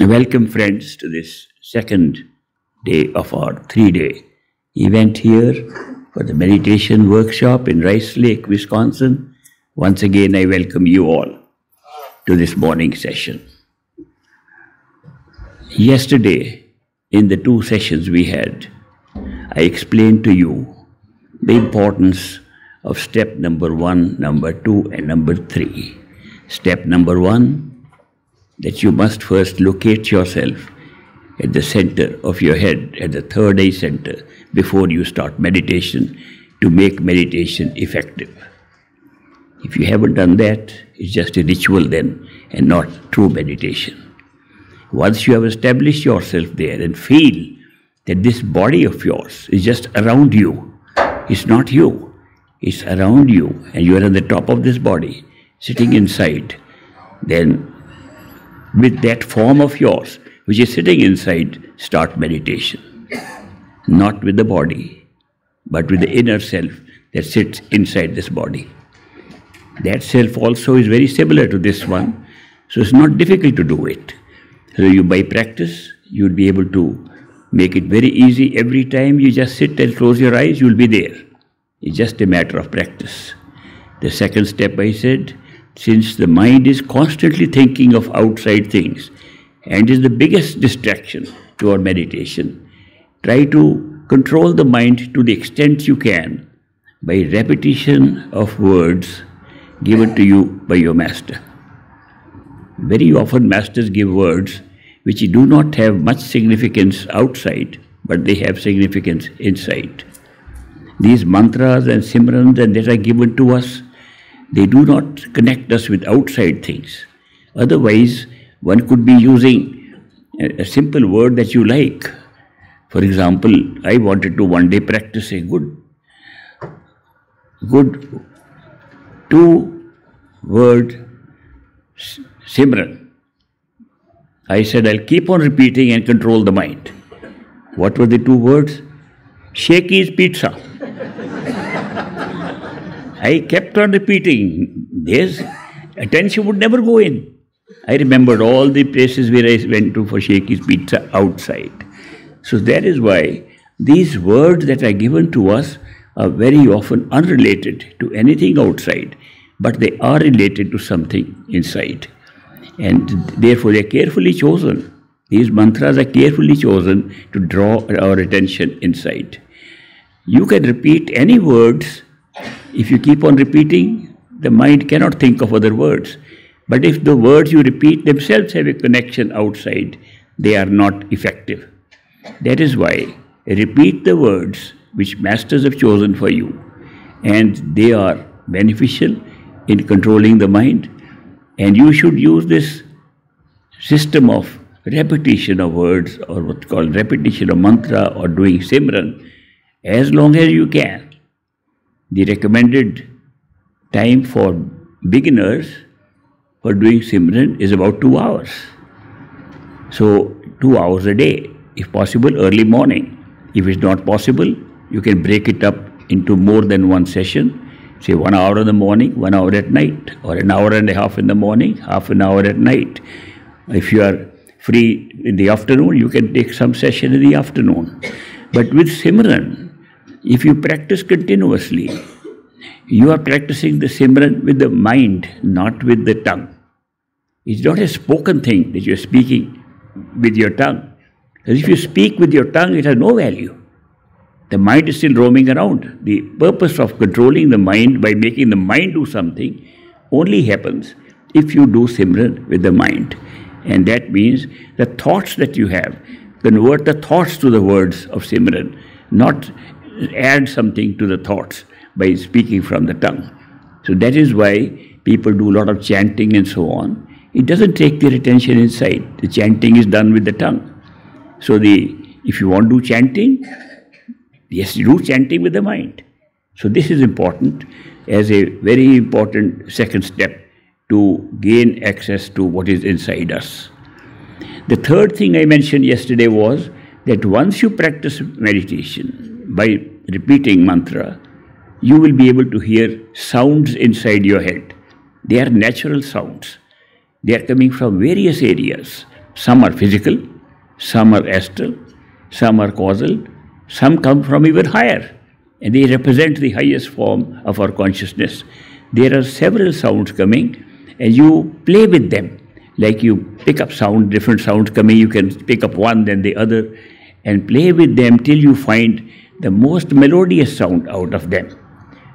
Welcome, friends, to this second day of our three day event here for the meditation workshop in Rice Lake, Wisconsin. Once again, I welcome you all to this morning session. Yesterday, in the two sessions we had, I explained to you the importance of step number one, number two, and number three. Step number one that you must first locate yourself at the center of your head, at the third eye center, before you start meditation to make meditation effective. If you haven't done that, it's just a ritual then and not true meditation. Once you have established yourself there and feel that this body of yours is just around you, it's not you, it's around you, and you are on the top of this body, sitting inside, then with that form of yours, which is sitting inside, start meditation. Not with the body, but with the inner self that sits inside this body. That self also is very similar to this one, so it's not difficult to do it. So you by practice, you'll be able to make it very easy. Every time you just sit and close your eyes, you'll be there. It's just a matter of practice. The second step I said, since the mind is constantly thinking of outside things and is the biggest distraction to our meditation, try to control the mind to the extent you can by repetition of words given to you by your master. Very often, masters give words which do not have much significance outside, but they have significance inside. These mantras and simrans and that are given to us they do not connect us with outside things. Otherwise, one could be using a, a simple word that you like. For example, I wanted to one day practice a good, good two word Simran. I said, I'll keep on repeating and control the mind. What were the two words? Shakey's Pizza. I kept on repeating this. Attention would never go in. I remembered all the places where I went to for Shakey's pizza outside. So that is why these words that are given to us are very often unrelated to anything outside, but they are related to something inside. And therefore they are carefully chosen. These mantras are carefully chosen to draw our attention inside. You can repeat any words if you keep on repeating, the mind cannot think of other words. But if the words you repeat themselves have a connection outside, they are not effective. That is why repeat the words which masters have chosen for you, and they are beneficial in controlling the mind. And you should use this system of repetition of words, or what's called repetition of mantra, or doing simran, as long as you can the recommended time for beginners for doing Simran is about two hours. So, two hours a day, if possible, early morning. If it's not possible, you can break it up into more than one session. Say one hour in the morning, one hour at night, or an hour and a half in the morning, half an hour at night. If you are free in the afternoon, you can take some session in the afternoon. But with Simran, if you practice continuously, you are practicing the Simran with the mind, not with the tongue. It's not a spoken thing that you're speaking with your tongue. Because if you speak with your tongue, it has no value. The mind is still roaming around. The purpose of controlling the mind by making the mind do something only happens if you do Simran with the mind. And that means the thoughts that you have, convert the thoughts to the words of Simran, not add something to the thoughts by speaking from the tongue. So that is why people do a lot of chanting and so on. It doesn't take their attention inside. The chanting is done with the tongue. So the if you want to do chanting, yes, do chanting with the mind. So this is important as a very important second step to gain access to what is inside us. The third thing I mentioned yesterday was that once you practice meditation, by repeating mantra, you will be able to hear sounds inside your head. They are natural sounds. They are coming from various areas. Some are physical, some are astral, some are causal, some come from even higher, and they represent the highest form of our consciousness. There are several sounds coming, and you play with them. Like you pick up sound, different sounds coming, you can pick up one, then the other, and play with them till you find the most melodious sound out of them.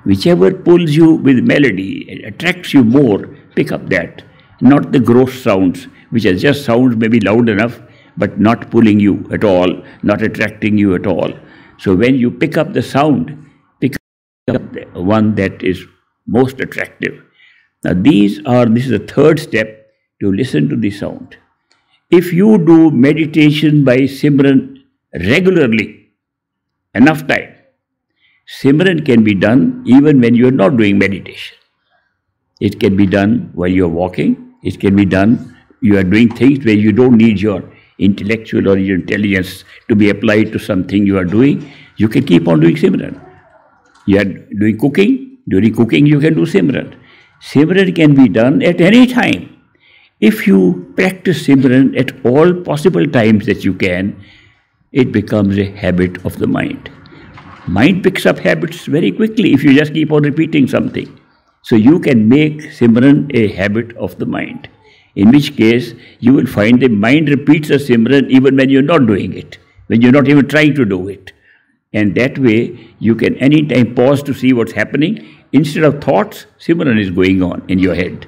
Whichever pulls you with melody, attracts you more, pick up that. Not the gross sounds, which are just sounds maybe loud enough, but not pulling you at all, not attracting you at all. So when you pick up the sound, pick up the one that is most attractive. Now these are, this is the third step to listen to the sound. If you do meditation by Simran regularly, enough time, Simran can be done even when you are not doing meditation. It can be done while you are walking. It can be done, you are doing things where you don't need your intellectual or your intelligence to be applied to something you are doing. You can keep on doing Simran. You are doing cooking. During cooking, you can do Simran. Simran can be done at any time. If you practice Simran at all possible times that you can, it becomes a habit of the mind. Mind picks up habits very quickly if you just keep on repeating something. So you can make Simran a habit of the mind. In which case, you will find the mind repeats a Simran even when you're not doing it, when you're not even trying to do it. And that way, you can anytime pause to see what's happening. Instead of thoughts, Simran is going on in your head.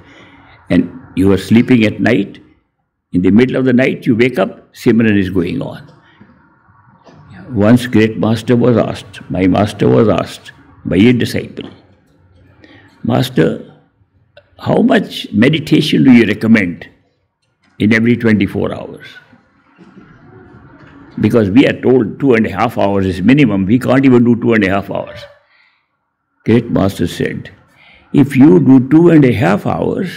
And you are sleeping at night. In the middle of the night, you wake up, Simran is going on. Once great master was asked, my master was asked by a disciple, Master, how much meditation do you recommend in every 24 hours? Because we are told two and a half hours is minimum, we can't even do two and a half hours. Great Master said, if you do two and a half hours,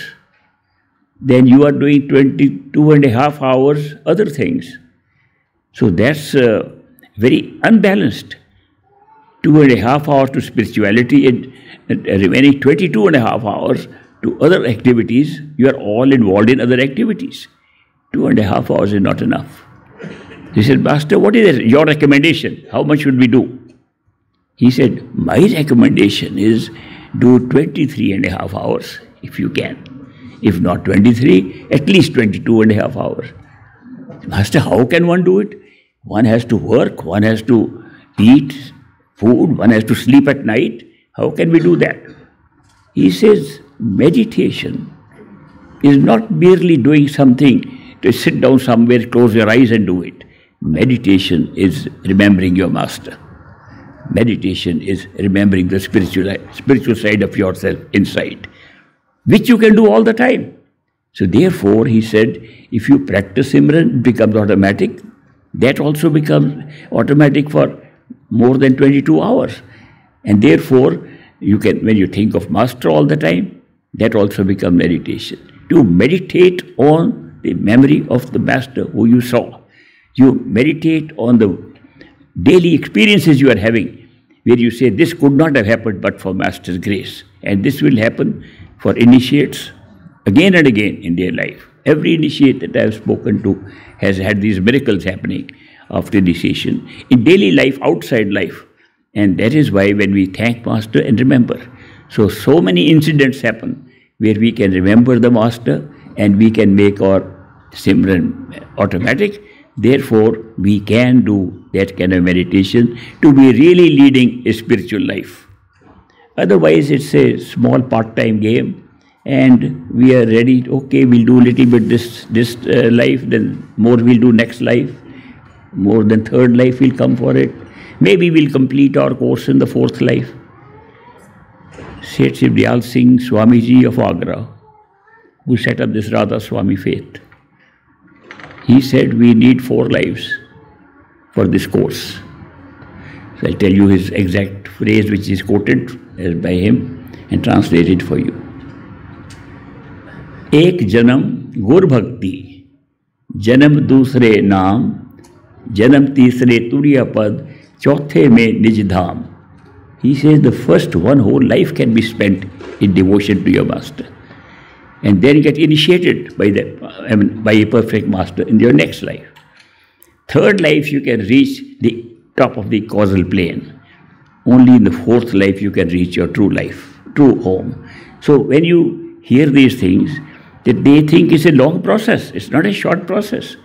then you are doing 22 and a half hours other things. So that's uh, very unbalanced. Two and a half hours to spirituality and, and remaining 22 and a half hours to other activities, you are all involved in other activities. Two and a half hours is not enough. He said, Master, what is your recommendation? How much should we do? He said, My recommendation is do 23 and a half hours if you can. If not 23, at least 22 and a half hours. Master, how can one do it? One has to work, one has to eat food, one has to sleep at night. How can we do that? He says meditation is not merely doing something to sit down somewhere, close your eyes and do it. Meditation is remembering your master. Meditation is remembering the spiritual, spiritual side of yourself inside, which you can do all the time. So therefore, he said, if you practice Simran, it becomes automatic. That also becomes automatic for more than 22 hours. And therefore, you can, when you think of Master all the time, that also becomes meditation. To meditate on the memory of the Master who you saw. You meditate on the daily experiences you are having, where you say, This could not have happened but for Master's grace. And this will happen for initiates again and again in their life. Every initiate that I have spoken to has had these miracles happening after initiation in daily life, outside life. And that is why when we thank Master and remember. So, so many incidents happen where we can remember the Master and we can make our Simran automatic. Therefore, we can do that kind of meditation to be really leading a spiritual life. Otherwise, it's a small part-time game and we are ready. Okay we'll do a little bit this this uh, life then more we'll do next life. More than third life will come for it. Maybe we'll complete our course in the fourth life. Said Shivdayal Singh Swamiji of Agra who set up this Radha Swami faith. He said we need four lives for this course. So I'll tell you his exact phrase which is quoted by him and translated for you एक जन्म गुरु भक्ति जन्म दूसरे नाम, जन्म तीसरे तुरिया पद, चौथे में निज धाम। He says the first one whole life can be spent in devotion to your master and then get initiated by the by a perfect master in your next life third life you can reach the top of the causal plane only in the fourth life you can reach your true life true home so when you hear these things that they think it's a long process. It's not a short process.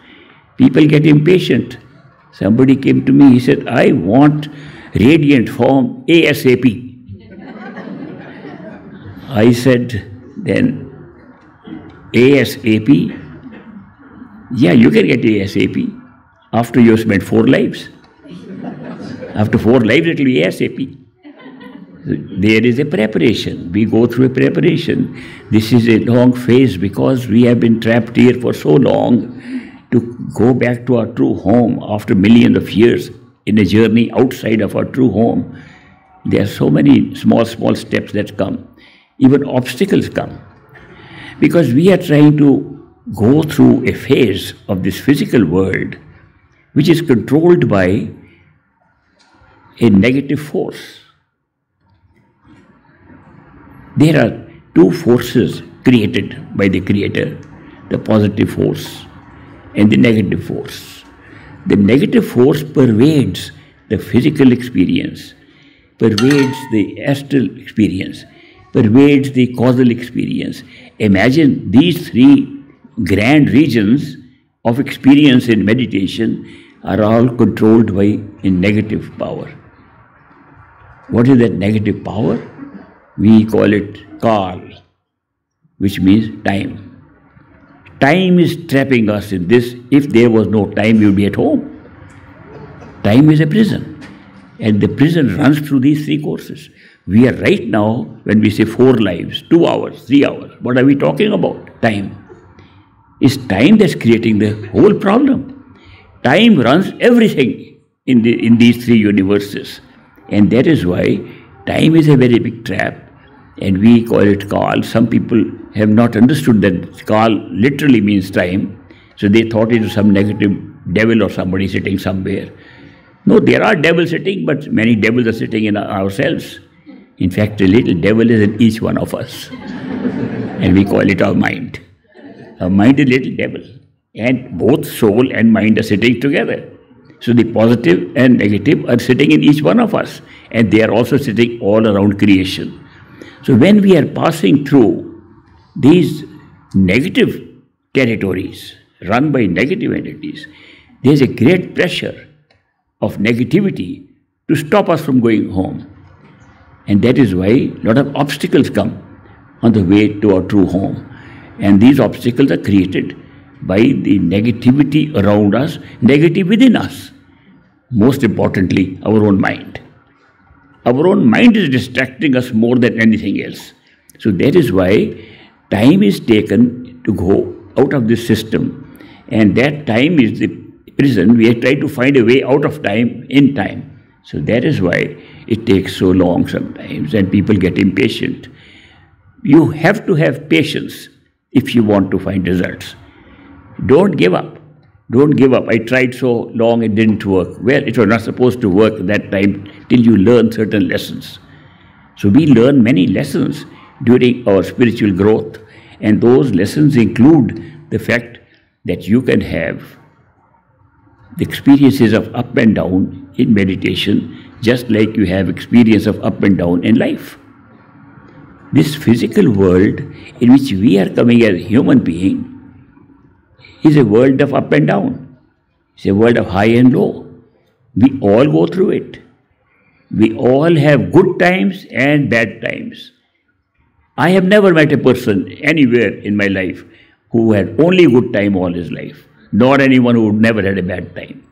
People get impatient. Somebody came to me, he said, I want radiant form ASAP. I said, then ASAP? Yeah, you can get ASAP after you spent four lives. After four lives, it will be ASAP. There is a preparation. We go through a preparation. This is a long phase because we have been trapped here for so long. To go back to our true home after millions of years in a journey outside of our true home, there are so many small, small steps that come. Even obstacles come. Because we are trying to go through a phase of this physical world which is controlled by a negative force. There are two forces created by the Creator the positive force and the negative force. The negative force pervades the physical experience, pervades the astral experience, pervades the causal experience. Imagine these three grand regions of experience in meditation are all controlled by a negative power. What is that negative power? We call it Kal, which means time. Time is trapping us in this. If there was no time, we would be at home. Time is a prison. And the prison runs through these three courses. We are right now, when we say four lives, two hours, three hours, what are we talking about? Time. It's time that's creating the whole problem. Time runs everything in, the, in these three universes. And that is why time is a very big trap and we call it Kal. Some people have not understood that Kal literally means time. So they thought it was some negative devil or somebody sitting somewhere. No, there are devils sitting, but many devils are sitting in ourselves. In fact, a little devil is in each one of us. and we call it our mind. Our mind is a little devil and both soul and mind are sitting together. So the positive and negative are sitting in each one of us, and they are also sitting all around creation. So when we are passing through these negative territories run by negative entities, there is a great pressure of negativity to stop us from going home. And that is why a lot of obstacles come on the way to our true home. And these obstacles are created by the negativity around us, negative within us. Most importantly, our own mind. Our own mind is distracting us more than anything else. So that is why time is taken to go out of this system. And that time is the prison. We are trying to find a way out of time in time. So that is why it takes so long sometimes and people get impatient. You have to have patience if you want to find results. Don't give up. Don't give up. I tried so long, it didn't work. Well, it was not supposed to work that time till you learn certain lessons. So we learn many lessons during our spiritual growth, and those lessons include the fact that you can have the experiences of up and down in meditation, just like you have experience of up and down in life. This physical world in which we are coming as human being is a world of up and down. It's a world of high and low. We all go through it. We all have good times and bad times. I have never met a person anywhere in my life who had only good time all his life, nor anyone who never had a bad time.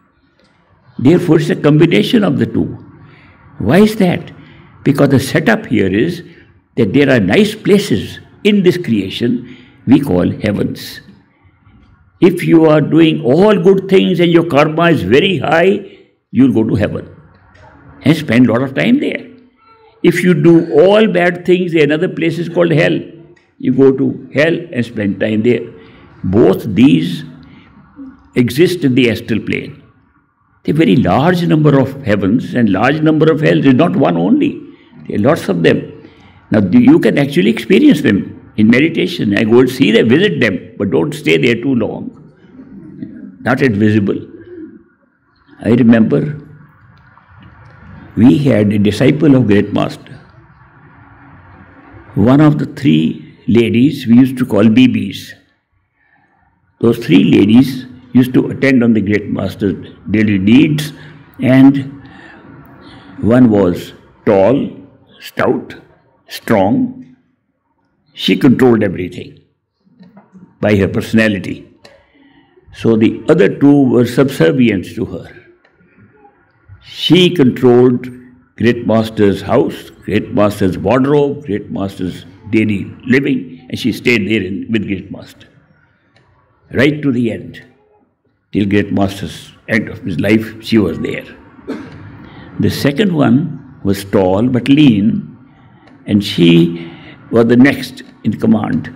Therefore, it's a combination of the two. Why is that? Because the setup here is that there are nice places in this creation we call heavens. If you are doing all good things and your karma is very high, you'll go to heaven and spend a lot of time there. If you do all bad things, another place is called hell. You go to hell and spend time there. Both these exist in the astral plane. A very large number of heavens and large number of hells is not one only. There are lots of them. Now you can actually experience them in meditation. I go and see them, visit them, but don't stay there too long. Not yet visible. I remember we had a disciple of Great Master. One of the three ladies we used to call Bibis. Those three ladies used to attend on the Great Master's daily needs, and one was tall, stout, strong. She controlled everything by her personality. So the other two were subservient to her. She controlled Great Master's house, Great Master's wardrobe, Great Master's daily living, and she stayed there in, with Great Master. Right to the end. Till Great Master's end of his life, she was there. The second one was tall but lean, and she was the next in command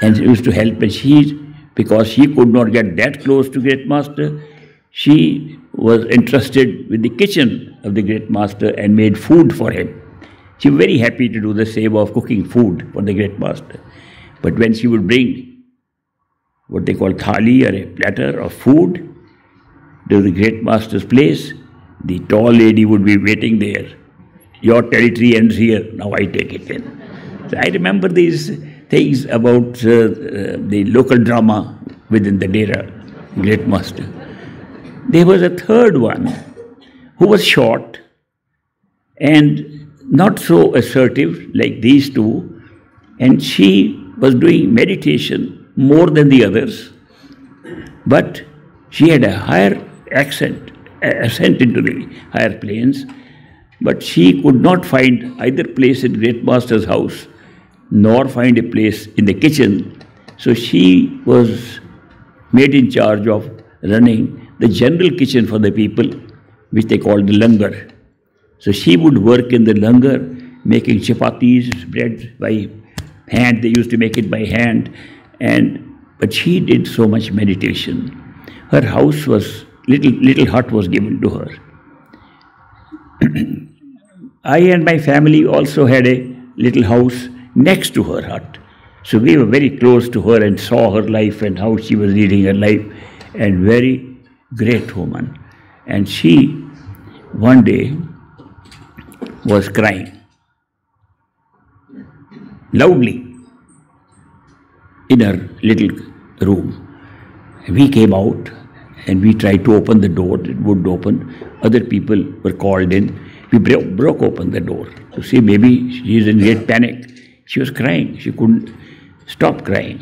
and she used to help. And she, because she could not get that close to Great Master, she was entrusted with the kitchen of the great master and made food for him. She was very happy to do the seva of cooking food for the great master. But when she would bring what they call thali or a platter of food to the great master's place, the tall lady would be waiting there. Your territory ends here, now I take it in. I remember these things about uh, uh, the local drama within the Dera, great master. There was a third one who was short and not so assertive like these two, and she was doing meditation more than the others, but she had a higher accent, ascent into the higher planes, but she could not find either place in Great Master's house nor find a place in the kitchen. So she was made in charge of running the general kitchen for the people, which they called the langar. So she would work in the langar, making chapatis, bread by hand. They used to make it by hand, and but she did so much meditation. Her house was little little hut was given to her. I and my family also had a little house next to her hut. So we were very close to her and saw her life and how she was leading her life and very great woman. And she, one day, was crying loudly in her little room. We came out and we tried to open the door, it wouldn't open. Other people were called in. We broke, open the door to see maybe she in great panic. She was crying. She couldn't stop crying,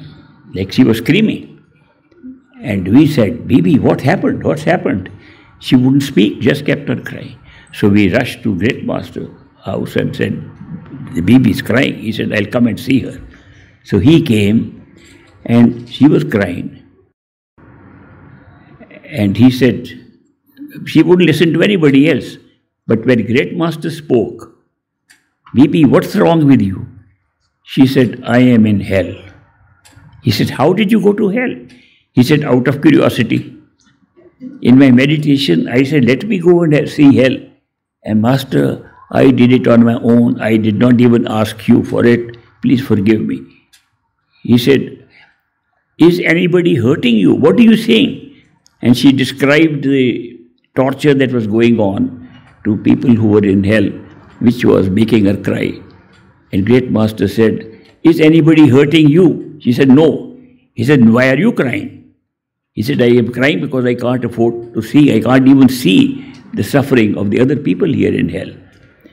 like she was screaming. And we said, Bibi, what happened? What's happened? She wouldn't speak, just kept on crying. So we rushed to Great Master house and said, the Bibi is crying. He said, I'll come and see her. So he came and she was crying. And he said, she wouldn't listen to anybody else. But when Great Master spoke, Bibi, what's wrong with you? She said, I am in hell. He said, How did you go to hell? He said, out of curiosity. In my meditation, I said, let me go and see hell. And Master, I did it on my own. I did not even ask you for it. Please forgive me. He said, Is anybody hurting you? What are you saying? And she described the torture that was going on to people who were in hell, which was making her cry. And Great Master said, Is anybody hurting you? She said, No. He said, Why are you crying? He said, I am crying because I can't afford to see, I can't even see the suffering of the other people here in hell.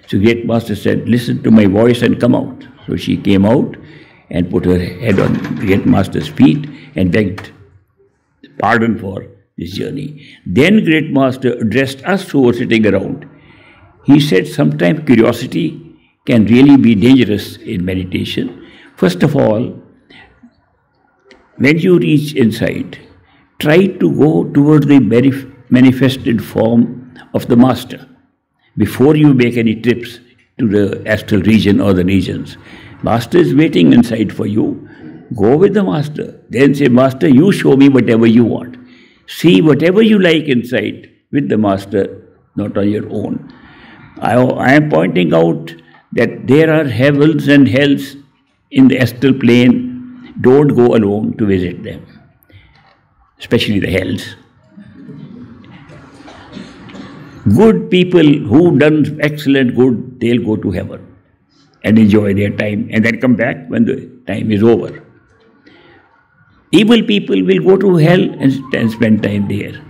So Great Master said, Listen to my voice and come out. So she came out and put her head on Great Master's feet and begged pardon for this journey. Then Great Master addressed us who were sitting around. He said, Sometimes curiosity can really be dangerous in meditation. First of all, when you reach inside, try to go towards the manifested form of the master before you make any trips to the astral region or the regions. Master is waiting inside for you. Go with the master. Then say, Master, you show me whatever you want. See whatever you like inside with the master, not on your own. I, I am pointing out that there are heavens and hells in the astral plane, don't go alone to visit them, especially the hells. Good people who done excellent good, they'll go to heaven and enjoy their time and then come back when the time is over. Evil people will go to hell and, and spend time there.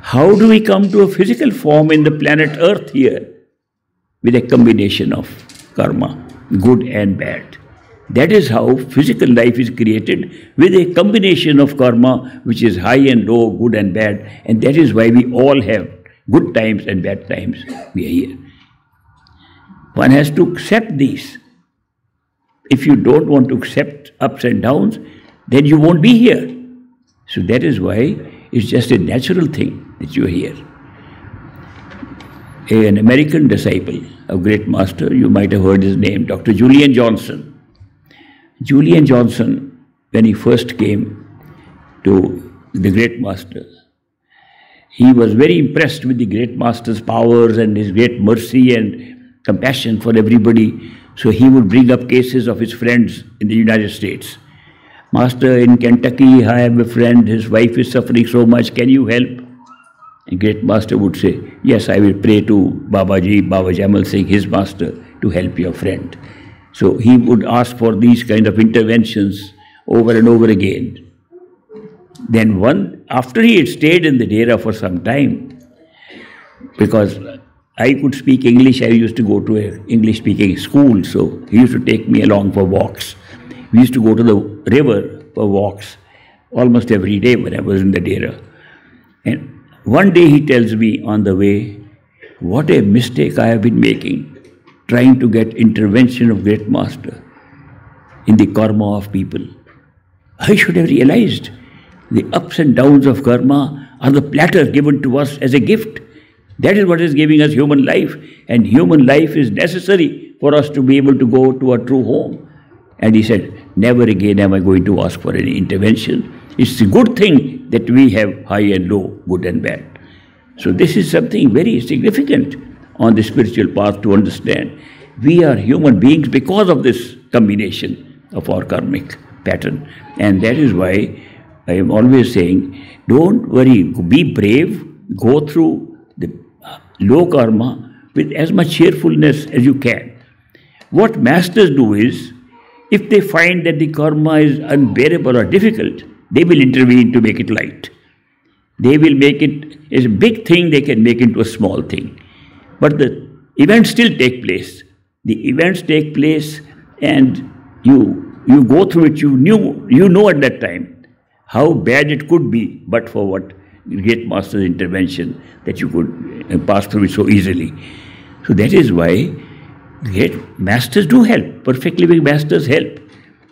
How do we come to a physical form in the planet Earth here? With a combination of karma, good and bad. That is how physical life is created with a combination of karma which is high and low, good and bad, and that is why we all have good times and bad times. We are here. One has to accept these. If you don't want to accept ups and downs, then you won't be here. So that is why it's just a natural thing that you are here. An American disciple of great master, you might have heard his name, Dr. Julian Johnson. Julian Johnson, when he first came to the great master, he was very impressed with the great master's powers and his great mercy and compassion for everybody. So he would bring up cases of his friends in the United States. Master, in Kentucky, I have a friend, his wife is suffering so much, can you help? Great master would say, Yes, I will pray to Babaji, Baba Jaimal Singh, his master, to help your friend. So he would ask for these kind of interventions over and over again. Then one, after he had stayed in the Dera for some time, because I could speak English. I used to go to an English speaking school, so he used to take me along for walks. We used to go to the river for walks almost every day when I was in the Dera. And one day he tells me on the way, What a mistake I have been making trying to get intervention of Great Master in the karma of people. I should have realized the ups and downs of karma are the platter given to us as a gift. That is what is giving us human life, and human life is necessary for us to be able to go to a true home. And he said, Never again am I going to ask for any intervention. It's a good thing that we have high and low, good and bad. So, this is something very significant on the spiritual path to understand. We are human beings because of this combination of our karmic pattern. And that is why I am always saying, don't worry, be brave, go through the uh, low karma with as much cheerfulness as you can. What masters do is, if they find that the karma is unbearable or difficult, they will intervene to make it light. They will make it as a big thing, they can make into a small thing. But the events still take place. The events take place and you you go through it, you knew you know at that time how bad it could be, but for what great master's intervention that you could uh, pass through it so easily. So that is why great masters do help. Perfect living masters help,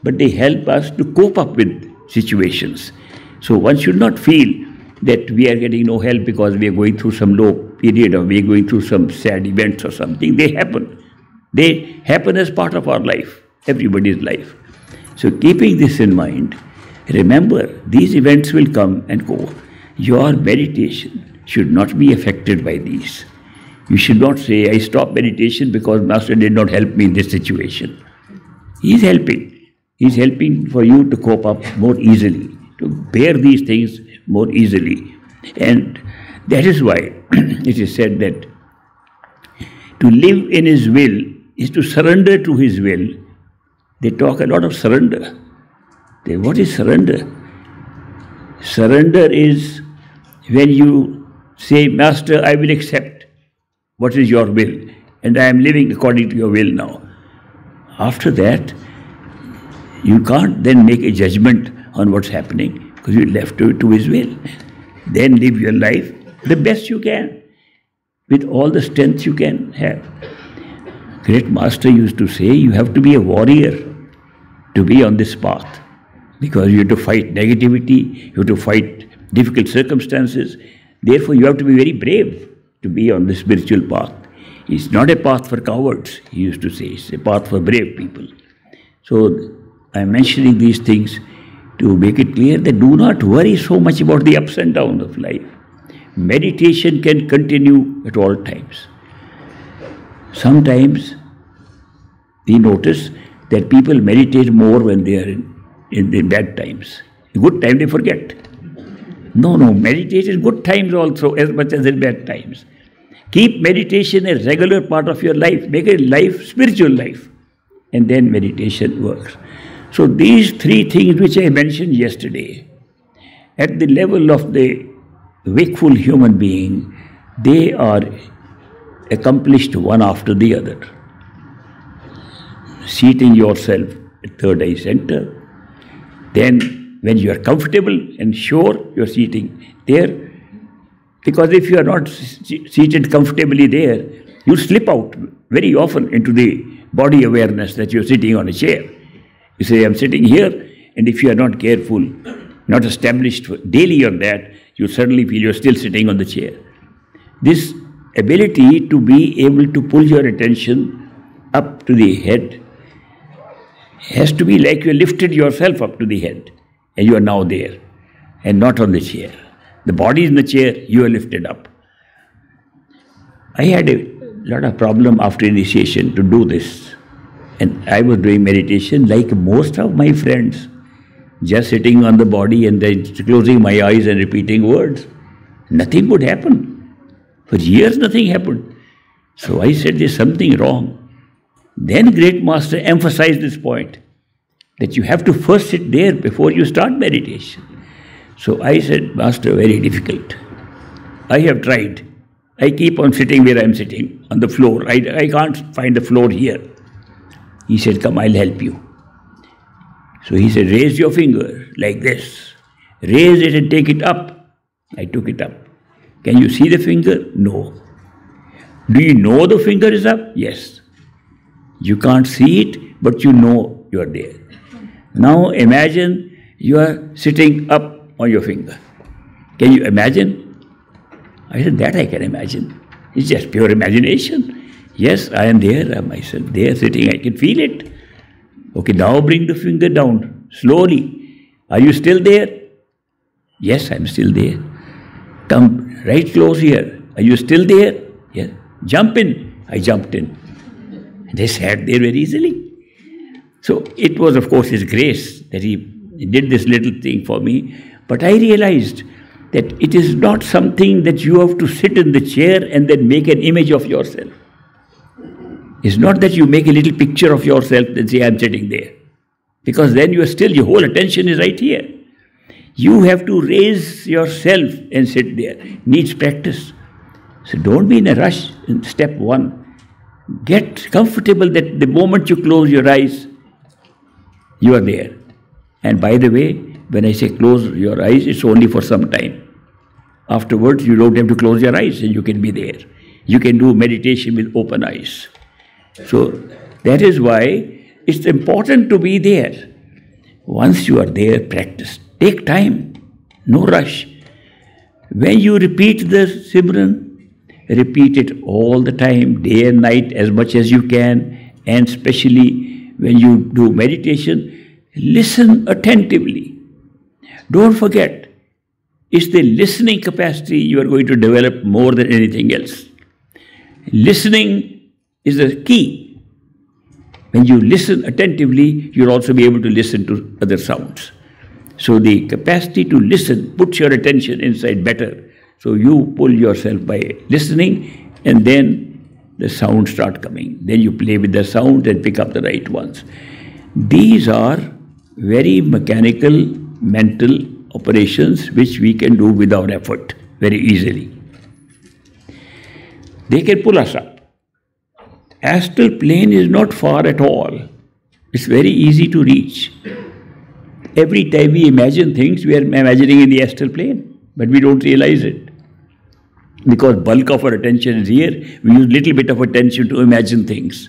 but they help us to cope up with situations. So one should not feel that we are getting no help because we are going through some low period or we are going through some sad events or something. They happen. They happen as part of our life, everybody's life. So keeping this in mind, remember these events will come and go. Your meditation should not be affected by these. You should not say, I stopped meditation because Master did not help me in this situation. He is helping. He is helping for you to cope up more easily, to bear these things more easily. And that is why it is said that to live in His will is to surrender to His will. They talk a lot of surrender. They, what is surrender? Surrender is when you say, Master, I will accept what is your will, and I am living according to your will now. After that, you can't then make a judgment on what's happening because you left to, to his will. Then live your life the best you can with all the strength you can have. Great Master used to say, you have to be a warrior to be on this path because you have to fight negativity, you have to fight difficult circumstances. Therefore, you have to be very brave to be on the spiritual path. It's not a path for cowards, he used to say, it's a path for brave people. So, I'm mentioning these things to make it clear that do not worry so much about the ups and downs of life. Meditation can continue at all times. Sometimes we notice that people meditate more when they are in, in bad times. Good time they forget. No, no, meditation in good times also as much as in bad times. Keep meditation a regular part of your life. Make a life spiritual life. And then meditation works. So these three things which I mentioned yesterday, at the level of the wakeful human being, they are accomplished one after the other. Seating yourself at third eye center, then when you are comfortable and sure you are seating there, because if you are not seated comfortably there, you slip out very often into the body awareness that you are sitting on a chair. You say, I'm sitting here, and if you are not careful, not established daily on that, you suddenly feel you're still sitting on the chair. This ability to be able to pull your attention up to the head has to be like you lifted yourself up to the head and you are now there and not on the chair. The body is in the chair, you are lifted up. I had a lot of problem after initiation to do this. And I was doing meditation like most of my friends, just sitting on the body and then closing my eyes and repeating words. Nothing would happen. For years, nothing happened. So I said, There's something wrong. Then, Great Master emphasized this point that you have to first sit there before you start meditation. So I said, Master, very difficult. I have tried. I keep on sitting where I'm sitting, on the floor. I, I can't find the floor here. He said, Come, I'll help you. So he said, Raise your finger like this. Raise it and take it up. I took it up. Can you see the finger? No. Do you know the finger is up? Yes. You can't see it, but you know you are there. Now imagine you are sitting up on your finger. Can you imagine? I said, That I can imagine. It's just pure imagination. Yes, I am there, I am myself there sitting, I can feel it. Okay, now bring the finger down slowly. Are you still there? Yes, I'm still there. Come right close here. Are you still there? Yes. Jump in. I jumped in. They sat there very easily. So it was, of course, His grace that He did this little thing for me. But I realized that it is not something that you have to sit in the chair and then make an image of yourself. It's not that you make a little picture of yourself and say, I'm sitting there. Because then you are still, your whole attention is right here. You have to raise yourself and sit there. Needs practice. So don't be in a rush in step one. Get comfortable that the moment you close your eyes, you are there. And by the way, when I say close your eyes, it's only for some time. Afterwards, you don't have to close your eyes and you can be there. You can do meditation with open eyes. So that is why it's important to be there. Once you are there, practice. Take time, no rush. When you repeat the Simran, repeat it all the time, day and night, as much as you can, and especially when you do meditation, listen attentively. Don't forget, it's the listening capacity you are going to develop more than anything else. Listening is the key. When you listen attentively, you'll also be able to listen to other sounds. So the capacity to listen puts your attention inside better. So you pull yourself by listening and then the sounds start coming. Then you play with the sound and pick up the right ones. These are very mechanical mental operations which we can do without effort very easily. They can pull us up. Astral plane is not far at all. It's very easy to reach. Every time we imagine things, we are imagining in the astral plane, but we don't realize it. Because bulk of our attention is here, we use little bit of attention to imagine things.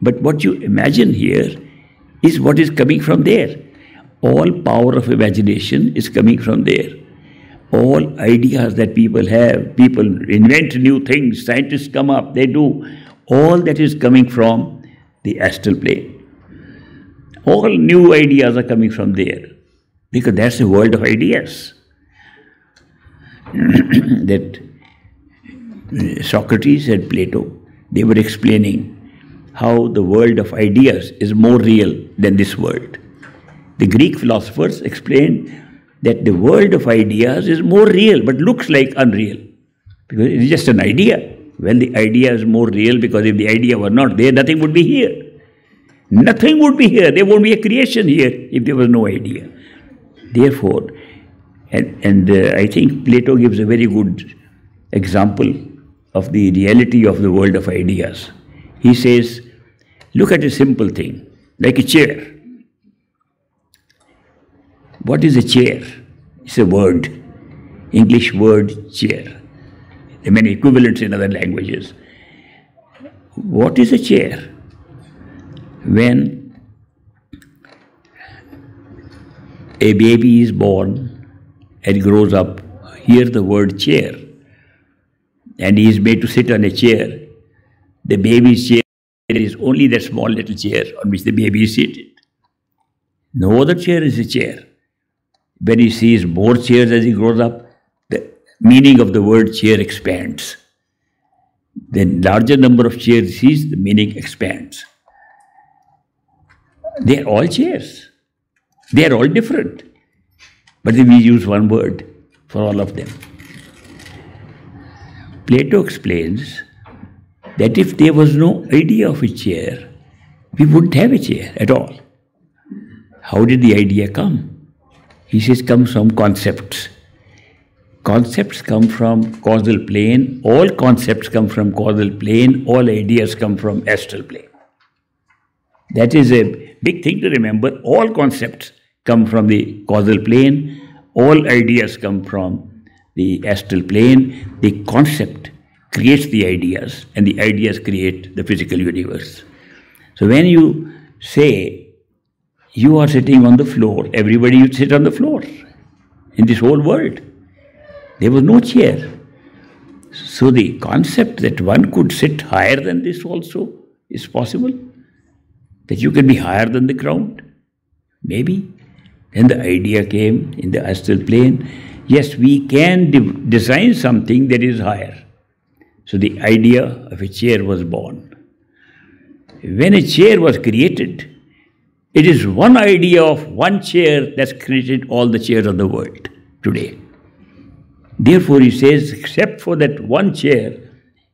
But what you imagine here is what is coming from there all power of imagination is coming from there. All ideas that people have, people invent new things, scientists come up, they do. All that is coming from the astral plane. All new ideas are coming from there because that's the world of ideas. that uh, Socrates and Plato, they were explaining how the world of ideas is more real than this world. The Greek philosophers explained that the world of ideas is more real but looks like unreal because it is just an idea. When the idea is more real, because if the idea were not there, nothing would be here. Nothing would be here. There won't be a creation here if there was no idea. Therefore, and, and uh, I think Plato gives a very good example of the reality of the world of ideas. He says, look at a simple thing, like a chair. What is a chair? It's a word, English word chair. There are many equivalents in other languages. What is a chair? When a baby is born and grows up, hear the word chair and he is made to sit on a chair, the baby's chair is only that small little chair on which the baby is seated. No other chair is a chair. When he sees more chairs as he grows up, the meaning of the word chair expands. The larger number of chairs he sees, the meaning expands. They are all chairs. They are all different. But we use one word for all of them. Plato explains that if there was no idea of a chair, we wouldn't have a chair at all. How did the idea come? Says, comes from concepts. Concepts come from causal plane, all concepts come from causal plane, all ideas come from astral plane. That is a big thing to remember. All concepts come from the causal plane, all ideas come from the astral plane, the concept creates the ideas, and the ideas create the physical universe. So when you say you are sitting on the floor, everybody would sit on the floor in this whole world. There was no chair. So the concept that one could sit higher than this also is possible. That you can be higher than the ground. Maybe. Then the idea came in the astral plane yes, we can de design something that is higher. So the idea of a chair was born. When a chair was created, it is one idea of one chair that's created all the chairs of the world today. Therefore, he says, except for that one chair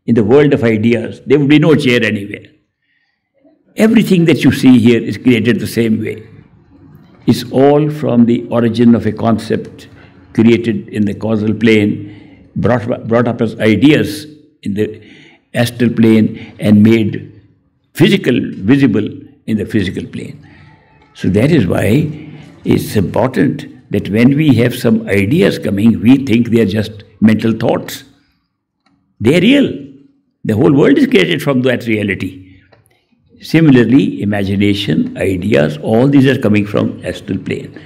in the world of ideas, there would be no chair anywhere. Everything that you see here is created the same way. It's all from the origin of a concept created in the causal plane, brought, brought up as ideas in the astral plane and made physical visible in the physical plane. So that is why it's important that when we have some ideas coming, we think they are just mental thoughts. They are real. The whole world is created from that reality. Similarly, imagination, ideas, all these are coming from astral plane.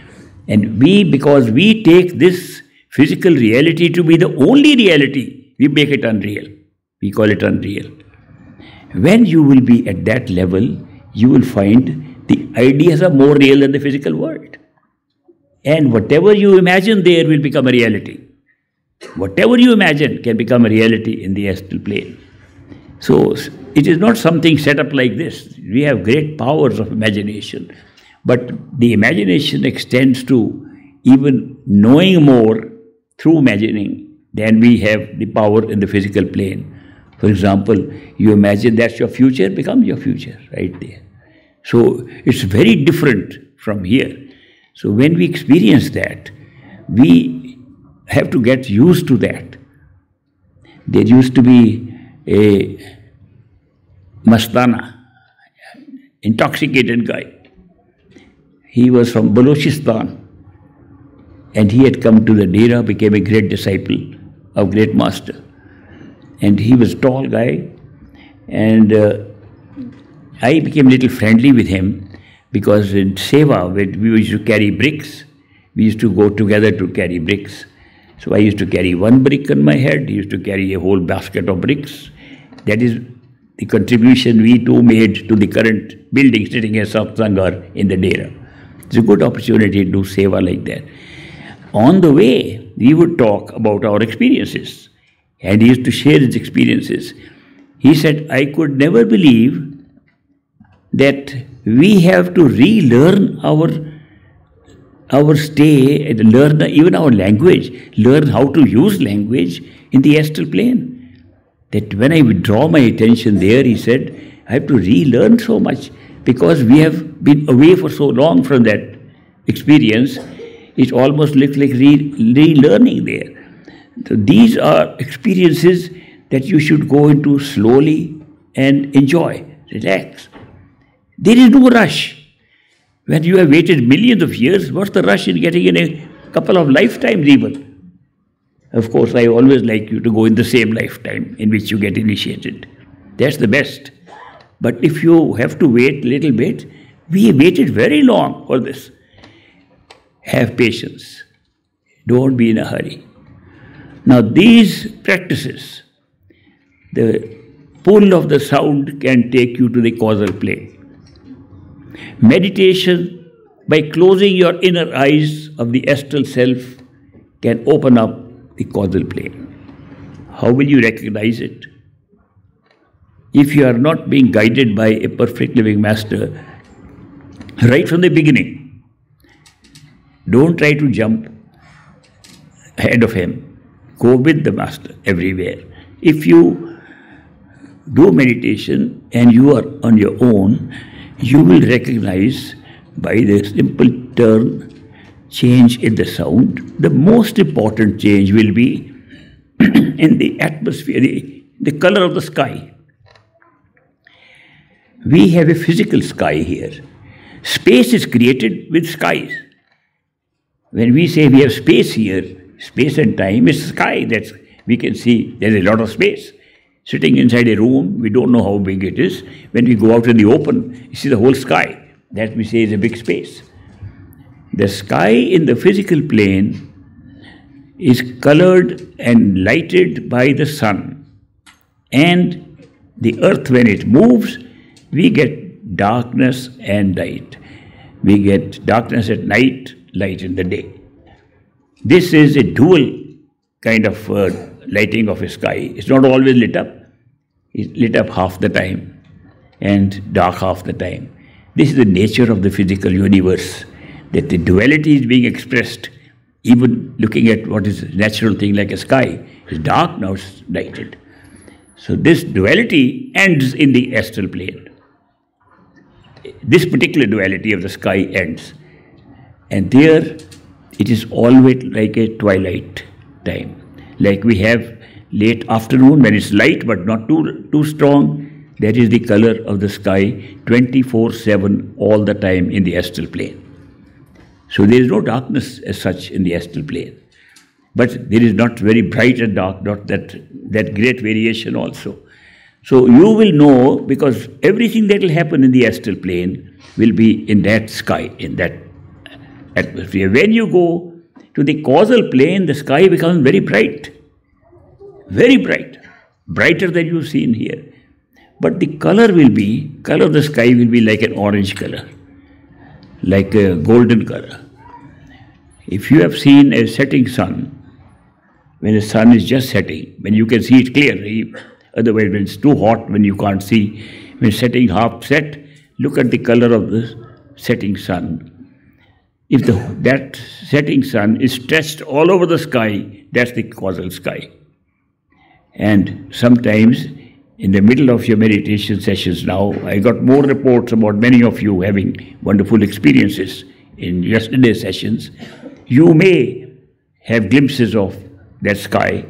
And we, because we take this physical reality to be the only reality, we make it unreal. We call it unreal. When you will be at that level, you will find the ideas are more real than the physical world. And whatever you imagine there will become a reality. Whatever you imagine can become a reality in the astral plane. So it is not something set up like this. We have great powers of imagination. But the imagination extends to even knowing more through imagining than we have the power in the physical plane. For example, you imagine that's your future, becomes your future right there. So it's very different from here. So when we experience that, we have to get used to that. There used to be a Mastana, intoxicated guy. He was from Balochistan and he had come to the Dera, became a great disciple of great master. And he was a tall guy and uh, I became a little friendly with him because in Seva, we used to carry bricks, we used to go together to carry bricks. So I used to carry one brick on my head, he used to carry a whole basket of bricks. That is the contribution we two made to the current building sitting as Satsang Ghar in the Dera. It's a good opportunity to do seva like that. On the way, we would talk about our experiences. And he used to share his experiences. He said, I could never believe that we have to relearn our our stay and learn even our language, learn how to use language in the astral plane. That when I withdraw my attention there, he said, I have to relearn so much because we have been away for so long from that experience. It almost looks like re- relearning there. So these are experiences that you should go into slowly and enjoy, relax. There is no rush. When you have waited millions of years, what's the rush in getting in a couple of lifetimes even? Of course, I always like you to go in the same lifetime in which you get initiated. That's the best. But if you have to wait a little bit, we waited very long for this. Have patience. Don't be in a hurry. Now, these practices, the pull of the sound can take you to the causal plane. Meditation, by closing your inner eyes of the astral self, can open up the causal plane. How will you recognize it? If you are not being guided by a perfect living master right from the beginning, don't try to jump ahead of him. Go with the master everywhere. If you do meditation and you are on your own, you will recognize by the simple turn change in the sound. The most important change will be in the atmosphere, the, the color of the sky. We have a physical sky here. Space is created with skies. When we say we have space here, space and time is sky. That's we can see there's a lot of space sitting inside a room, we don't know how big it is. When we go out in the open, you see the whole sky. That we say is a big space. The sky in the physical plane is colored and lighted by the sun. And the earth, when it moves, we get darkness and light. We get darkness at night, light in the day. This is a dual kind of uh, lighting of a sky. It's not always lit up. It's lit up half the time and dark half the time. This is the nature of the physical universe, that the duality is being expressed, even looking at what is natural thing like a sky. It's dark, now it's lighted. So this duality ends in the astral plane. This particular duality of the sky ends. And there it is always like a twilight time like we have late afternoon when it's light but not too, too strong. That is the color of the sky 24 7 all the time in the astral plane. So there is no darkness as such in the astral plane. But there is not very bright and dark, not that, that great variation also. So you will know because everything that will happen in the astral plane will be in that sky, in that atmosphere. When you go to the causal plane, the sky becomes very bright. Very bright. Brighter than you've seen here. But the color will be, color of the sky will be like an orange color, like a golden color. If you have seen a setting sun, when the sun is just setting, when you can see it clearly, otherwise when it's too hot, when you can't see, when setting half set, look at the color of the setting sun if the, that setting sun is stretched all over the sky, that's the causal sky. And sometimes in the middle of your meditation sessions now, I got more reports about many of you having wonderful experiences in yesterday's sessions. You may have glimpses of that sky,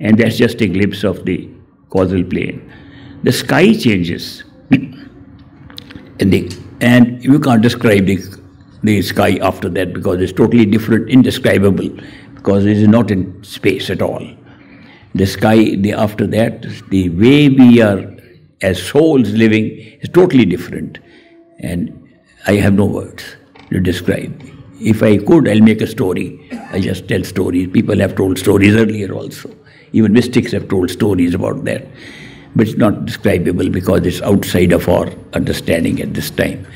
and that's just a glimpse of the causal plane. The sky changes, and, the, and you can't describe the the sky after that because it's totally different, indescribable, because it is not in space at all. The sky, the, after that, the way we are as souls living is totally different. And I have no words to describe. If I could, I'll make a story. I just tell stories. People have told stories earlier also. Even mystics have told stories about that. But it's not describable because it's outside of our understanding at this time.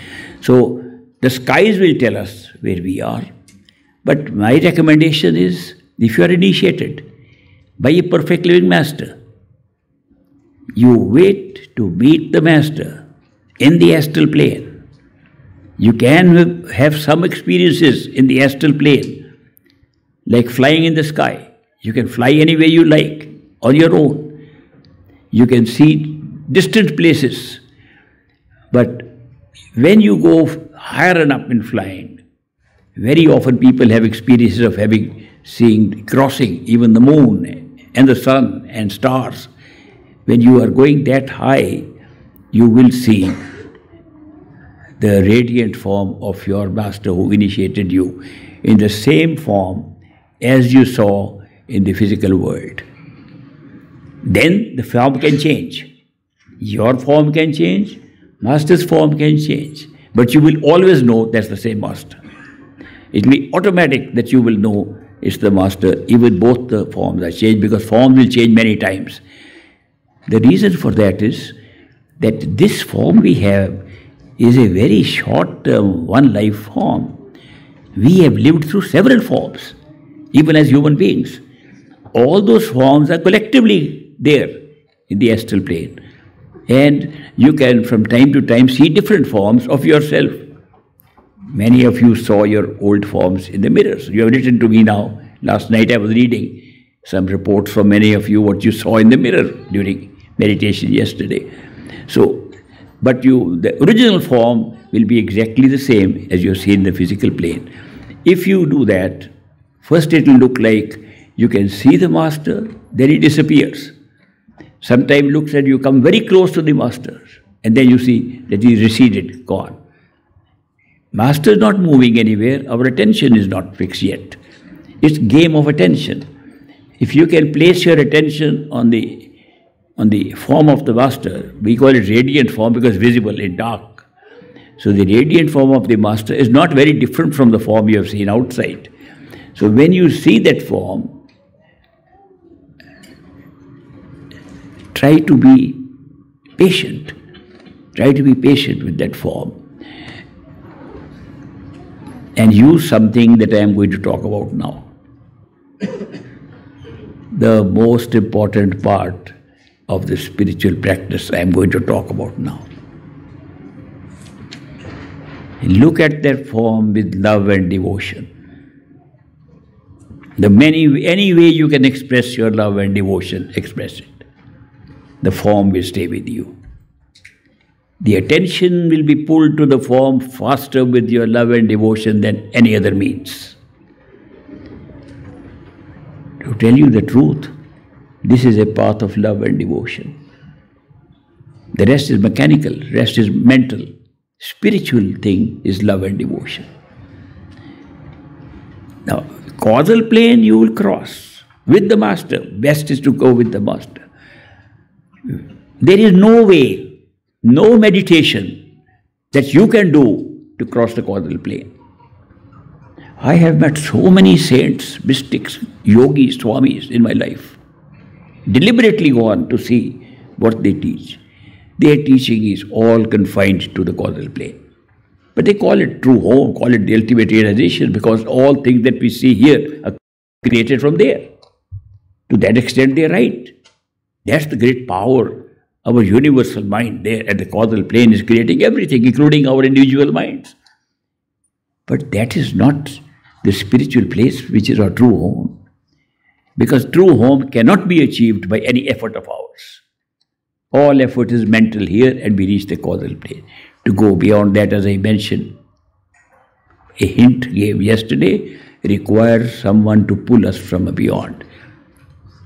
So the skies will tell us where we are. But my recommendation is if you are initiated by a perfect living master, you wait to meet the master in the astral plane. You can have some experiences in the astral plane, like flying in the sky. You can fly anywhere you like on your own. You can see distant places. But when you go higher and up in flying, very often people have experiences of having seen crossing even the moon and the sun and stars. When you are going that high, you will see the radiant form of your master who initiated you in the same form as you saw in the physical world. Then the form can change. Your form can change, master's form can change, but you will always know that's the same master. It will be automatic that you will know it's the master, even both the forms are changed because forms will change many times. The reason for that is that this form we have is a very short term, one life form. We have lived through several forms, even as human beings. All those forms are collectively there in the astral plane. And you can, from time to time, see different forms of yourself. Many of you saw your old forms in the mirrors. You have written to me now. Last night I was reading some reports from many of you what you saw in the mirror during meditation yesterday. So but you, the original form will be exactly the same as you see in the physical plane. If you do that, first it will look like you can see the master, then he disappears. Sometimes looks at you come very close to the master, and then you see that he receded, gone. Master is not moving anywhere, our attention is not fixed yet. It's game of attention. If you can place your attention on the on the form of the master. We call it radiant form because visible in dark. So the radiant form of the master is not very different from the form you have seen outside. So when you see that form, try to be patient. Try to be patient with that form. And use something that I am going to talk about now. the most important part of the spiritual practice I am going to talk about now. Look at that form with love and devotion. The many any way you can express your love and devotion, express it. The form will stay with you. The attention will be pulled to the form faster with your love and devotion than any other means. To tell you the truth, this is a path of love and devotion. The rest is mechanical, rest is mental. Spiritual thing is love and devotion. Now, causal plane you will cross with the master. Best is to go with the master. There is no way, no meditation that you can do to cross the causal plane. I have met so many saints, mystics, yogis, swamis in my life deliberately go on to see what they teach. Their teaching is all confined to the causal plane. But they call it true home, call it the ultimate realization because all things that we see here are created from there. To that extent, they are right. That's the great power. Our universal mind there at the causal plane is creating everything, including our individual minds. But that is not the spiritual place which is our true home. Because true home cannot be achieved by any effort of ours. All effort is mental here and we reach the causal plane. To go beyond that, as I mentioned, a hint gave yesterday requires someone to pull us from beyond.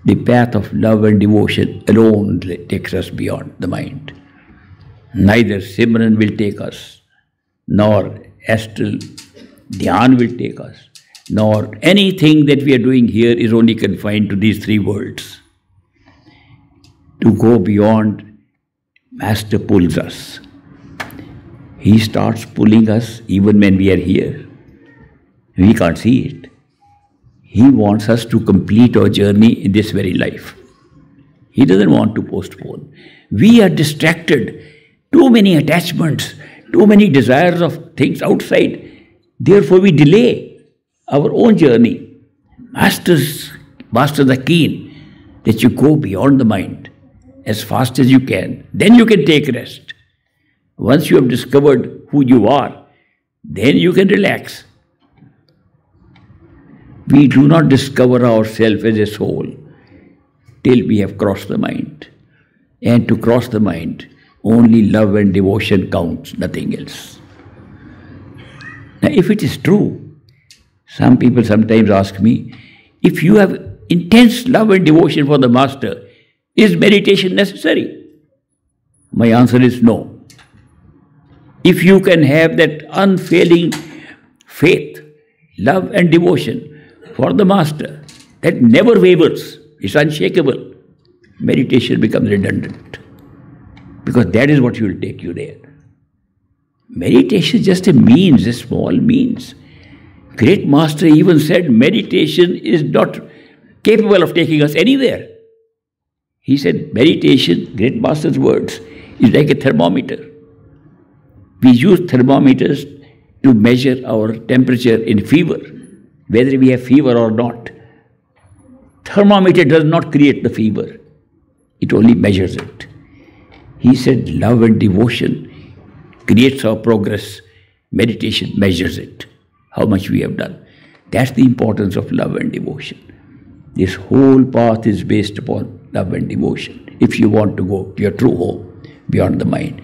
The path of love and devotion alone takes us beyond the mind. Neither Simran will take us, nor astral Dhyan will take us nor anything that we are doing here is only confined to these three worlds. To go beyond, Master pulls us. He starts pulling us even when we are here. We can't see it. He wants us to complete our journey in this very life. He doesn't want to postpone. We are distracted. Too many attachments, too many desires of things outside. Therefore, we delay our own journey. Masters, masters are keen that you go beyond the mind as fast as you can. Then you can take rest. Once you have discovered who you are, then you can relax. We do not discover ourselves as a soul till we have crossed the mind. And to cross the mind, only love and devotion counts, nothing else. Now, if it is true, some people sometimes ask me, if you have intense love and devotion for the Master, is meditation necessary? My answer is no. If you can have that unfailing faith, love, and devotion for the Master that never wavers, is unshakable, meditation becomes redundant. Because that is what will take you there. Meditation is just a means, a small means. Great Master even said meditation is not capable of taking us anywhere. He said meditation, Great Master's words, is like a thermometer. We use thermometers to measure our temperature in fever, whether we have fever or not. Thermometer does not create the fever, it only measures it. He said, Love and devotion creates our progress, meditation measures it, how much we have done. That's the importance of love and devotion. This whole path is based upon love and devotion if you want to go to your true home beyond the mind.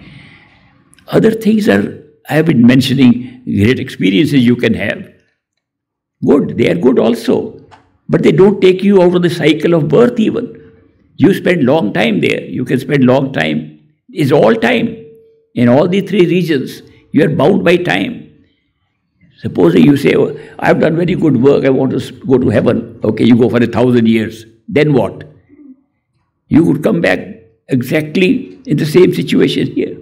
Other things are, I have been mentioning great experiences you can have. Good, they are good also. But they don't take you out of the cycle of birth even. You spend long time there. You can spend long time. It's all time. In all the three regions, you are bound by time. Suppose you say, oh, I've done very good work, I want to go to heaven. Okay, you go for a thousand years. Then what? You would come back exactly in the same situation here.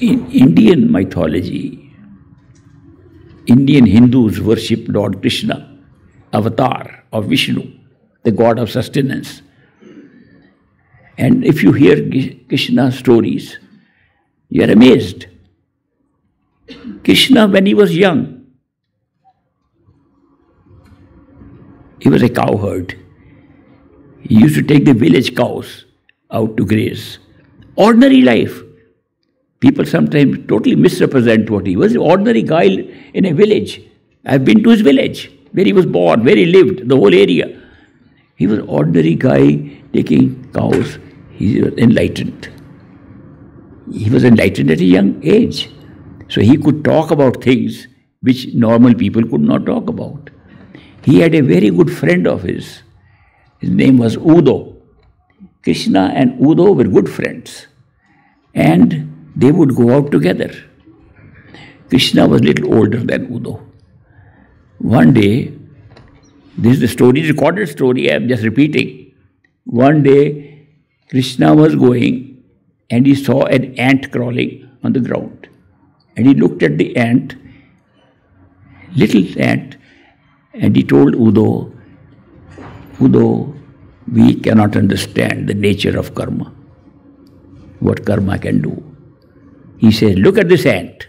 In Indian mythology, Indian Hindus worship Lord Krishna, avatar of Vishnu, the god of sustenance. And if you hear Krishna stories, you are amazed. Krishna, when he was young, he was a cowherd. He used to take the village cows out to graze. Ordinary life. People sometimes totally misrepresent what he was. An ordinary guy in a village. I've been to his village, where he was born, where he lived, the whole area. He was an ordinary guy taking cows. He was enlightened. He was enlightened at a young age. So he could talk about things which normal people could not talk about. He had a very good friend of his his name was Udo. Krishna and Udo were good friends and they would go out together. Krishna was a little older than Udo. One day, this is the story, recorded story, I am just repeating. One day, Krishna was going and he saw an ant crawling on the ground. And he looked at the ant, little ant, and he told Udo, Udo, we cannot understand the nature of karma, what karma can do. He says, Look at this ant.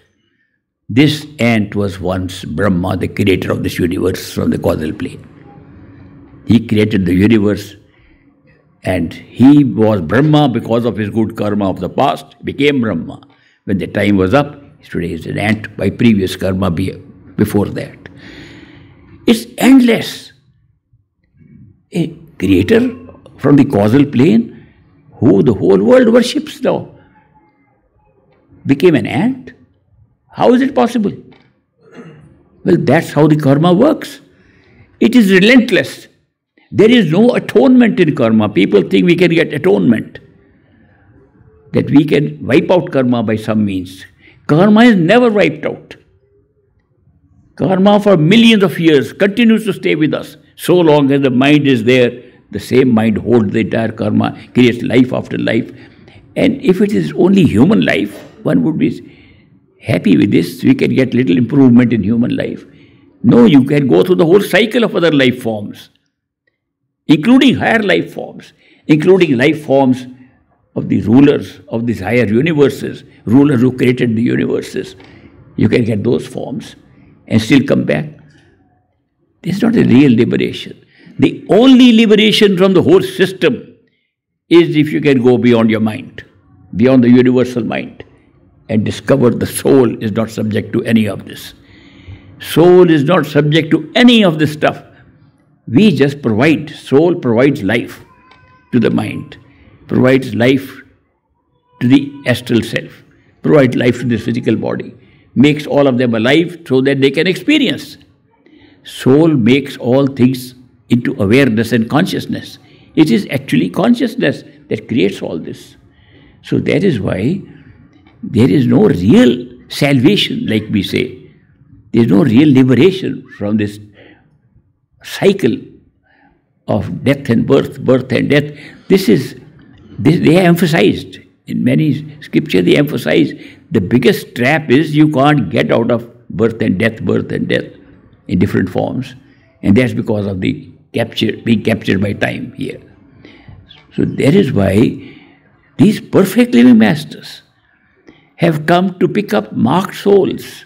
This ant was once Brahma, the creator of this universe from the causal plane. He created the universe and he was Brahma because of his good karma of the past, became Brahma. When the time was up, today is an ant by previous karma before that. It's endless a creator from the causal plane who the whole world worships now became an ant? How is it possible? Well, that's how the karma works. It is relentless. There is no atonement in karma. People think we can get atonement, that we can wipe out karma by some means. Karma is never wiped out. Karma for millions of years continues to stay with us. So long as the mind is there, the same mind holds the entire karma, creates life after life. And if it is only human life, one would be happy with this. We can get little improvement in human life. No, you can go through the whole cycle of other life forms, including higher life forms, including life forms of the rulers of these higher universes, rulers who created the universes. You can get those forms and still come back. This is not a real liberation. The only liberation from the whole system is if you can go beyond your mind. beyond the universal mind and discover the soul is not subject to any of this. Soul is not subject to any of this stuff. We just provide. Soul provides life to the mind, provides life to the astral self, provides life to the physical body, makes all of them alive so that they can experience. Soul makes all things into awareness and consciousness. It is actually consciousness that creates all this. So that is why there is no real salvation, like we say. There is no real liberation from this cycle of death and birth, birth and death. This is, this, they emphasized. In many scripture, they emphasize the biggest trap is you can't get out of birth and death, birth and death in different forms. And that's because of the capture, being captured by time here. So that is why these perfect living masters have come to pick up marked souls.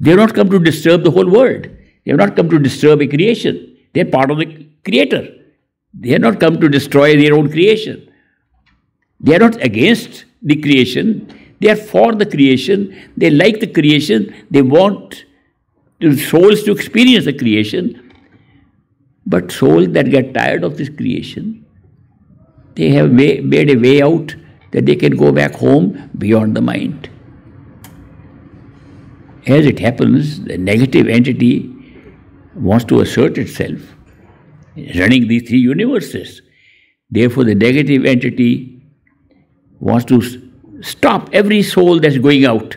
They have not come to disturb the whole world. They have not come to disturb a creation. They are part of the Creator. They have not come to destroy their own creation. They are not against the creation. They are for the creation. They like the creation. They want the souls to experience the creation. But souls that get tired of this creation, they have made a way out that they can go back home beyond the mind. As it happens, the negative entity wants to assert itself, running these three universes. Therefore, the negative entity wants to stop every soul that's going out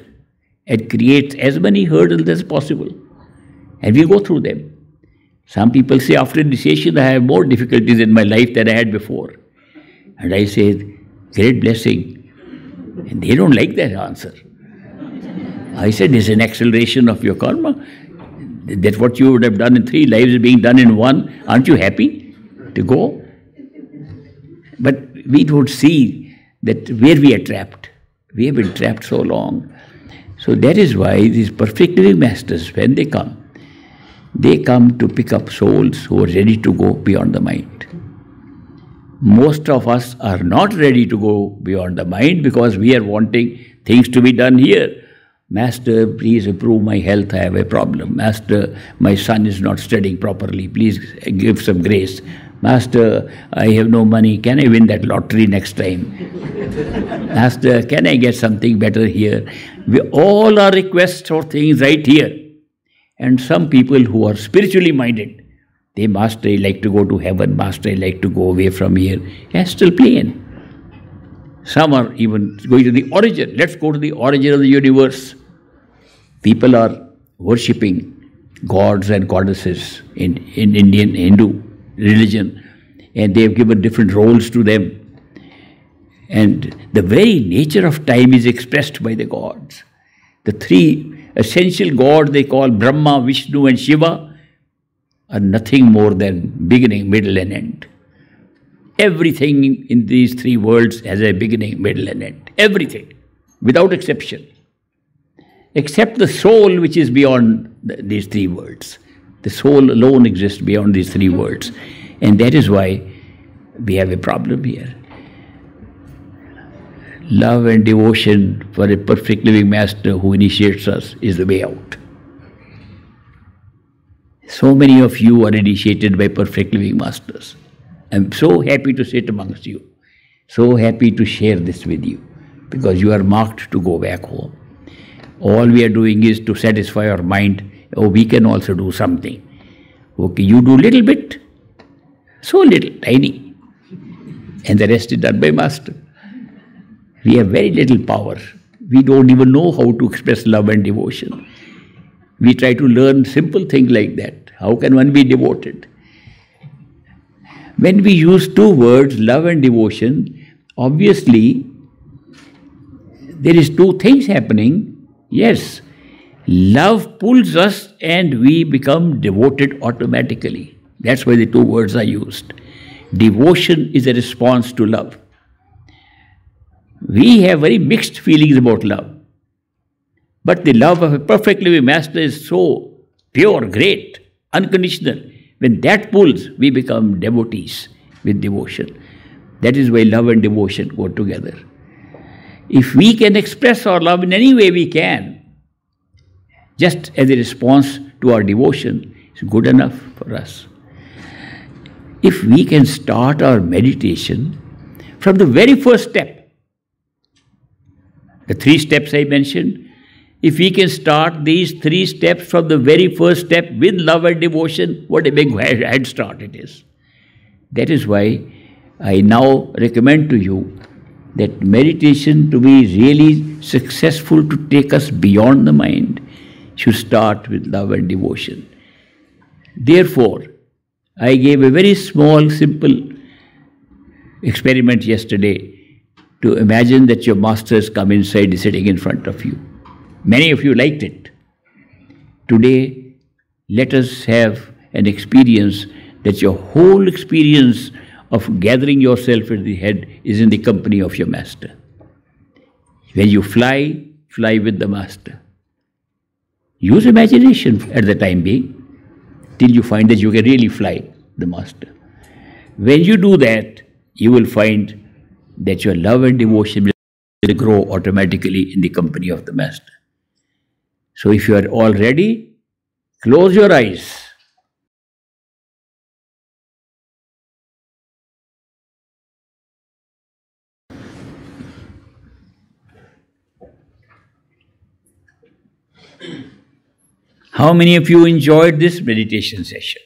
and creates as many hurdles as possible. And we go through them. Some people say, after initiation, I have more difficulties in my life than I had before. And I say, great blessing. And they don't like that answer. I said, it's an acceleration of your karma. That what you would have done in three lives is being done in one. Aren't you happy to go? But we don't see that where we are trapped. We have been trapped so long. So that is why these perfect living masters, when they come, they come to pick up souls who are ready to go beyond the mind. Most of us are not ready to go beyond the mind because we are wanting things to be done here. Master, please improve my health, I have a problem. Master, my son is not studying properly, please give some grace. Master, I have no money, can I win that lottery next time? Master, can I get something better here? We all are requests for things right here. And some people who are spiritually minded, they, Master, I like to go to heaven, Master, I like to go away from here. Yeah, still playing. Some are even going to the origin. Let's go to the origin of the universe. People are worshipping gods and goddesses in, in Indian Hindu religion, and they have given different roles to them. And the very nature of time is expressed by the gods. The three essential gods they call Brahma, Vishnu, and Shiva are nothing more than beginning, middle, and end. Everything in these three worlds has a beginning, middle, and end. Everything, without exception. Except the soul, which is beyond these three worlds. The soul alone exists beyond these three worlds. And that is why we have a problem here. Love and devotion for a perfect living master who initiates us is the way out. So many of you are initiated by perfect living masters. I'm so happy to sit amongst you, so happy to share this with you, because you are marked to go back home. All we are doing is to satisfy our mind, oh, we can also do something. Okay, you do little bit, so little, tiny, and the rest is done by Master. We have very little power. We don't even know how to express love and devotion. We try to learn simple things like that. How can one be devoted? When we use two words, love and devotion, obviously there is two things happening. Yes, love pulls us and we become devoted automatically. That's why the two words are used. Devotion is a response to love. We have very mixed feelings about love. But the love of a perfectly master is so pure, great, unconditional. When that pulls, we become devotees with devotion. That is why love and devotion go together. If we can express our love in any way we can, just as a response to our devotion, it's good enough for us. If we can start our meditation from the very first step, the three steps I mentioned, if we can start these three steps from the very first step with love and devotion, what a big head start it is. That is why I now recommend to you that meditation to be really successful to take us beyond the mind should start with love and devotion. Therefore, I gave a very small, simple experiment yesterday to imagine that your masters come inside sitting in front of you. Many of you liked it. Today, let us have an experience that your whole experience of gathering yourself at the head is in the company of your master. When you fly, fly with the master. Use imagination at the time being till you find that you can really fly the master. When you do that, you will find that your love and devotion will grow automatically in the company of the master. So if you are all ready, close your eyes. How many of you enjoyed this meditation session?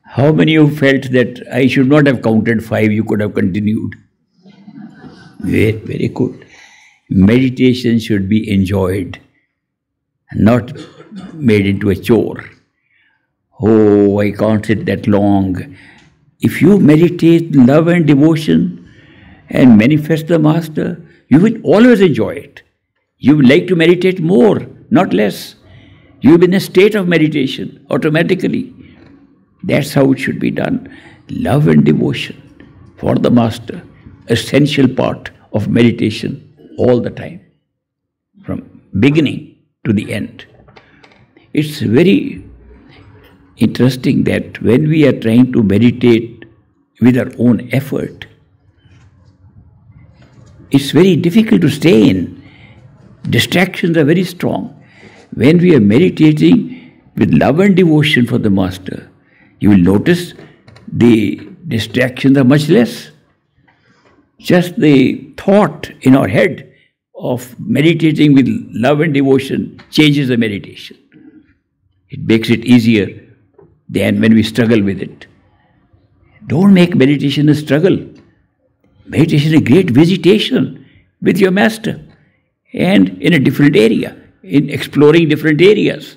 How many of you felt that I should not have counted five, you could have continued? Very, very good meditation should be enjoyed, not made into a chore. Oh, I can't sit that long. If you meditate love and devotion and manifest the Master, you will always enjoy it. You will like to meditate more, not less. You will be in a state of meditation automatically. That's how it should be done. Love and devotion for the Master, essential part of meditation all the time, from beginning to the end. It's very interesting that when we are trying to meditate with our own effort, it's very difficult to stay in. Distractions are very strong. When we are meditating with love and devotion for the Master, you will notice the distractions are much less. Just the thought in our head of meditating with love and devotion changes the meditation. It makes it easier than when we struggle with it. Don't make meditation a struggle. Meditation is a great visitation with your master and in a different area, in exploring different areas.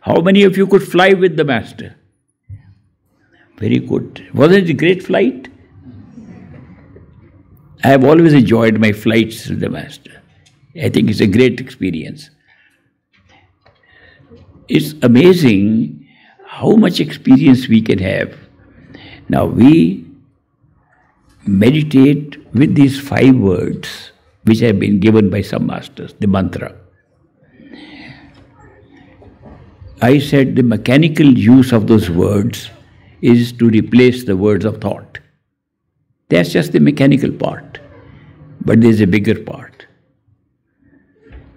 How many of you could fly with the master? Very good. Wasn't it a great flight? I have always enjoyed my flights with the Master. I think it's a great experience. It's amazing how much experience we can have. Now we meditate with these five words which have been given by some masters, the mantra. I said the mechanical use of those words is to replace the words of thought. That's just the mechanical part. But there's a bigger part.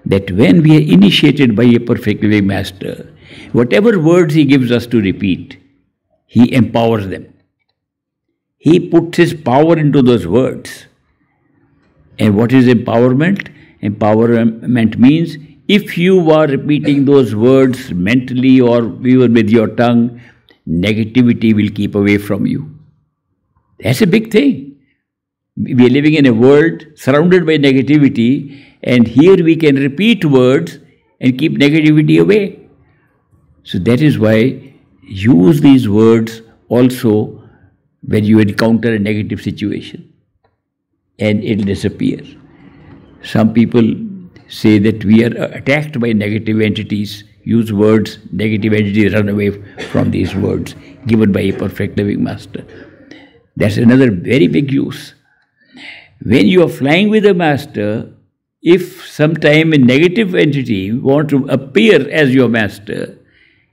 That when we are initiated by a perfect living master, whatever words he gives us to repeat, he empowers them. He puts his power into those words. And what is empowerment? Empowerment means if you are repeating those words mentally or even with your tongue, negativity will keep away from you. That's a big thing. We are living in a world surrounded by negativity, and here we can repeat words and keep negativity away. So that is why use these words also when you encounter a negative situation and it'll disappear. Some people say that we are attacked by negative entities, use words, negative entities run away from these words given by a perfect living master. That's another very big use. When you are flying with a master, if sometime a negative entity want to appear as your master,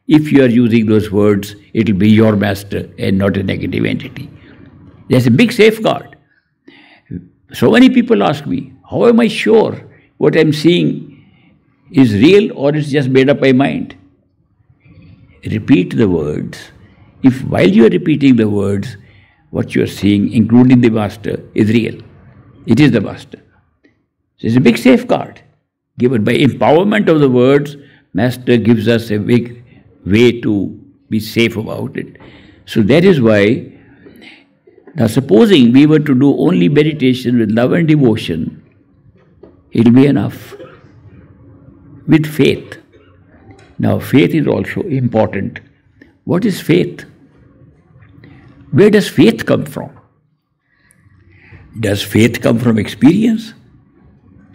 if you are using those words, it will be your master and not a negative entity. There's a big safeguard. So many people ask me, how am I sure what I'm seeing is real or it's just made up by mind? Repeat the words. If while you are repeating the words, what you are seeing, including the master, is real, it is the master. So it's a big safeguard given by empowerment of the words. Master gives us a big way to be safe about it. So that is why now, supposing we were to do only meditation with love and devotion, it'll be enough. With faith. Now, faith is also important. What is faith? Where does faith come from? Does faith come from experience?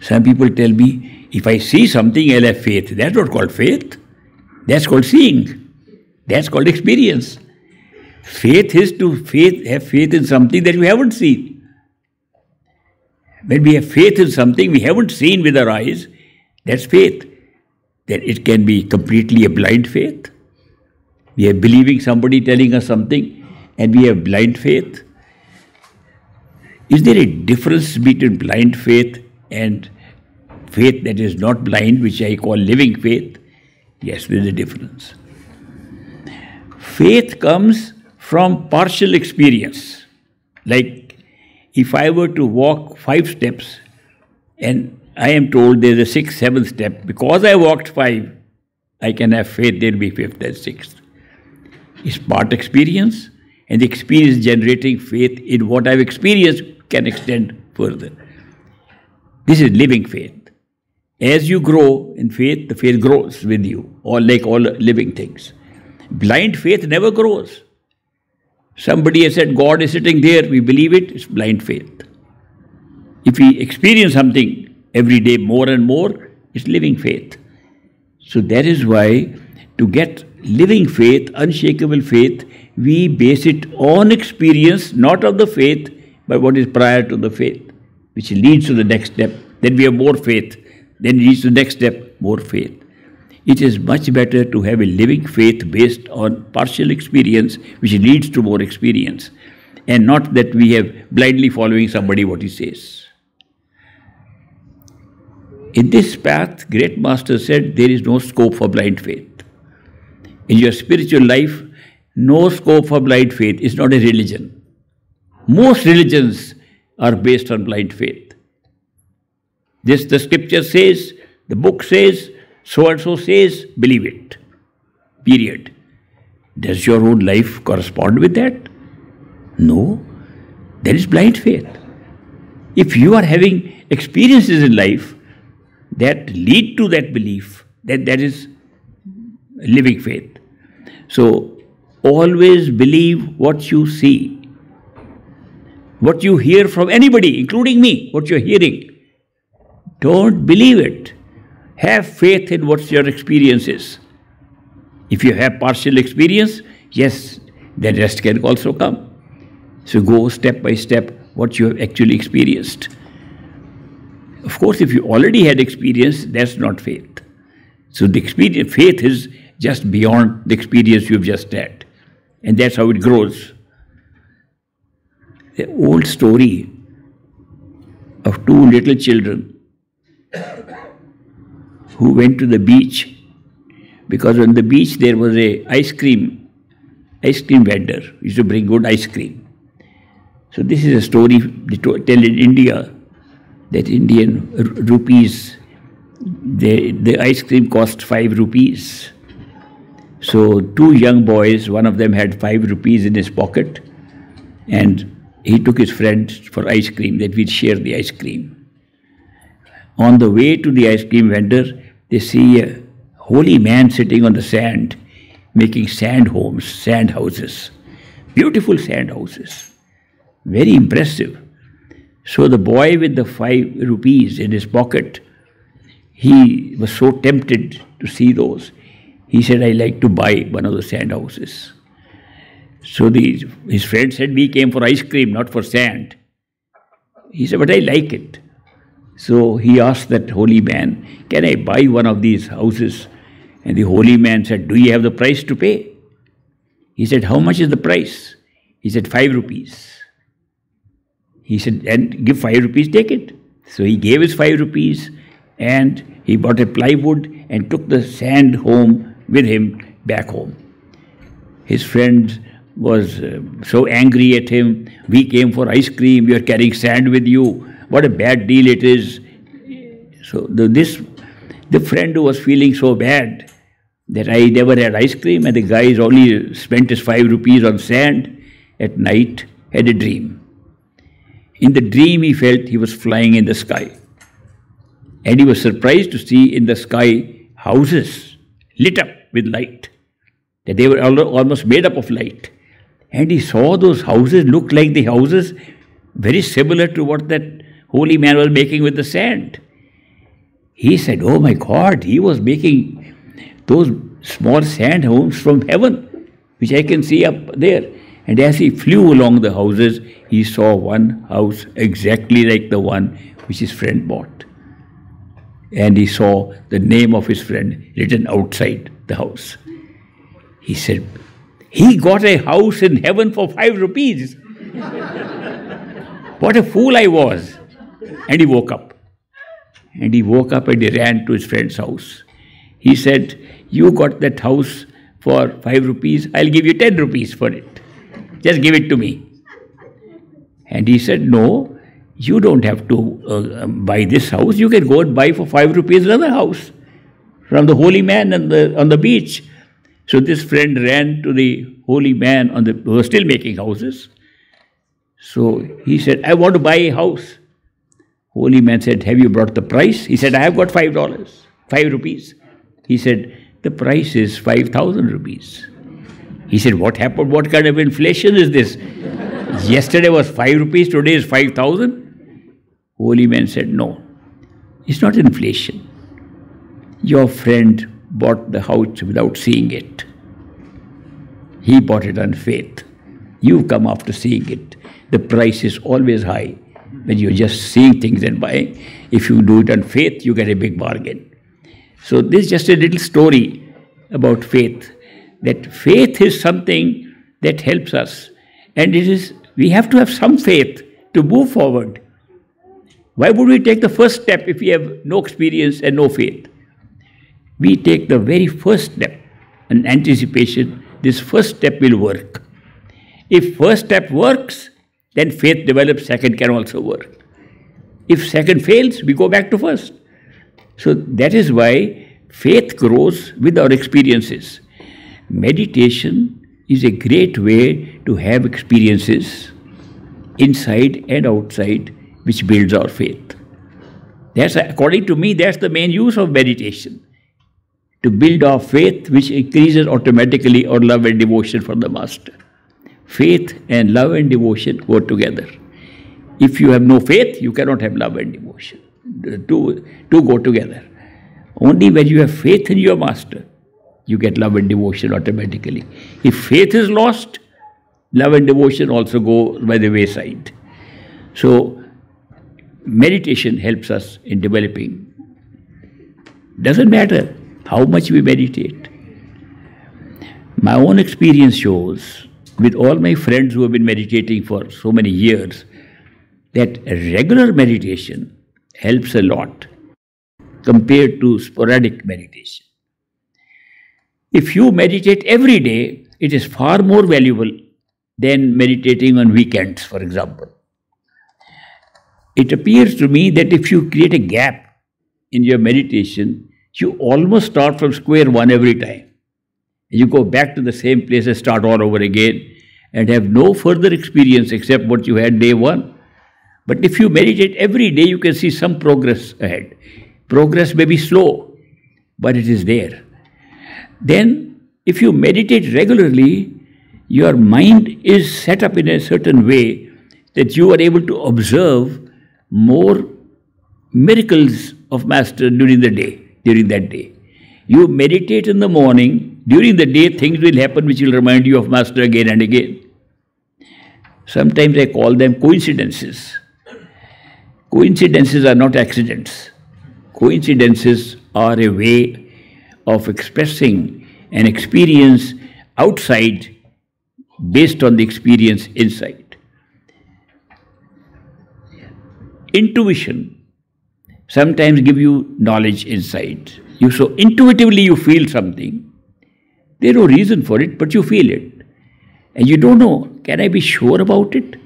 Some people tell me, if I see something, I'll have faith. That's not called faith. That's called seeing. That's called experience. Faith is to faith, have faith in something that we haven't seen. When we have faith in something we haven't seen with our eyes, that's faith. Then it can be completely a blind faith. We are believing somebody telling us something and we have blind faith. Is there a difference between blind faith and faith that is not blind, which I call living faith? Yes, there's a difference. Faith comes from partial experience. Like if I were to walk five steps and I am told there's a sixth, seventh step, because I walked five, I can have faith there'll be fifth and sixth. It's part experience, and the experience generating faith in what I've experienced can extend further. This is living faith. As you grow in faith, the faith grows with you, or like all living things. Blind faith never grows. Somebody has said God is sitting there, we believe it, it's blind faith. If we experience something every day more and more, it's living faith. So that is why to get living faith, unshakable faith, we base it on experience, not of the faith, but what is prior to the faith, which leads to the next step. Then we have more faith. Then leads to the next step, more faith. It is much better to have a living faith based on partial experience, which leads to more experience, and not that we have blindly following somebody what he says. In this path, Great Master said there is no scope for blind faith. In your spiritual life, no scope for blind faith is not a religion. Most religions are based on blind faith. This the scripture says, the book says, so and so says, believe it. Period. Does your own life correspond with that? No. There is blind faith. If you are having experiences in life that lead to that belief, then that is living faith. So always believe what you see. What you hear from anybody, including me, what you're hearing. Don't believe it. Have faith in what your experience is. If you have partial experience, yes, the rest can also come. So go step by step what you have actually experienced. Of course, if you already had experience, that's not faith. So the experience, faith is just beyond the experience you've just had. And that's how it grows. The old story of two little children who went to the beach because on the beach there was a ice cream ice cream vendor used to bring good ice cream. So this is a story they tell in India that Indian rupees the the ice cream cost five rupees. So two young boys, one of them had five rupees in his pocket, and he took his friends for ice cream that we'd share the ice cream. On the way to the ice cream vendor, they see a holy man sitting on the sand, making sand homes, sand houses, beautiful sand houses, very impressive. So the boy with the five rupees in his pocket, he was so tempted to see those. He said, I like to buy one of the sand houses. So the, his friend said, We came for ice cream, not for sand. He said, But I like it. So he asked that holy man, Can I buy one of these houses? And the holy man said, Do you have the price to pay? He said, How much is the price? He said, Five rupees. He said, and give five rupees, take it. So he gave his five rupees and he bought a plywood and took the sand home with him back home. His friend was uh, so angry at him. We came for ice cream, you are carrying sand with you. What a bad deal it is. So the, this, the friend who was feeling so bad that I never had ice cream and the guy only spent his five rupees on sand at night had a dream. In the dream, he felt he was flying in the sky. And he was surprised to see in the sky houses lit up with light, that they were almost made up of light. And he saw those houses look like the houses very similar to what that holy man was making with the sand. He said, Oh my God, he was making those small sand homes from heaven, which I can see up there. And as he flew along the houses, he saw one house exactly like the one which his friend bought. And he saw the name of his friend written outside the house. He said, He got a house in heaven for five rupees. what a fool I was. And he woke up. And he woke up and he ran to his friend's house. He said, You got that house for five rupees, I'll give you ten rupees for it. Just give it to me. And he said, No, you don't have to uh, buy this house. You can go and buy for five rupees another house from the holy man on the, on the beach. So this friend ran to the holy man on the, who was still making houses. So he said, I want to buy a house. Holy man said, Have you brought the price? He said, I have got five dollars, five rupees. He said, The price is five thousand rupees. He said, What happened? What kind of inflation is this? Yesterday was 5 rupees, today is 5,000? Holy man said, No, it's not inflation. Your friend bought the house without seeing it. He bought it on faith. You come after seeing it. The price is always high when you're just seeing things and buying. If you do it on faith, you get a big bargain. So, this is just a little story about faith that faith is something that helps us. And it is we have to have some faith to move forward. Why would we take the first step if we have no experience and no faith? We take the very first step, an anticipation, this first step will work. If first step works, then faith develops, second can also work. If second fails, we go back to first. So that is why faith grows with our experiences meditation is a great way to have experiences inside and outside which builds our faith. That's according to me, that's the main use of meditation. To build our faith, which increases automatically our love and devotion for the Master. Faith and love and devotion go together. If you have no faith, you cannot have love and devotion. The two, two go together. Only when you have faith in your Master, you get love and devotion automatically. If faith is lost, love and devotion also go by the wayside. So, meditation helps us in developing. Doesn't matter how much we meditate. My own experience shows, with all my friends who have been meditating for so many years, that regular meditation helps a lot compared to sporadic meditation. If you meditate every day, it is far more valuable than meditating on weekends, for example. It appears to me that if you create a gap in your meditation, you almost start from square one every time. You go back to the same place and start all over again and have no further experience except what you had day one. But if you meditate every day, you can see some progress ahead. Progress may be slow, but it is there. Then, if you meditate regularly, your mind is set up in a certain way that you are able to observe more miracles of Master during the day, during that day. You meditate in the morning, during the day things will happen which will remind you of Master again and again. Sometimes I call them coincidences. Coincidences are not accidents. Coincidences are a way of expressing an experience outside based on the experience inside. intuition sometimes give you knowledge insight. You so intuitively you feel something. There's no reason for it, but you feel it. And you don't know, can I be sure about it?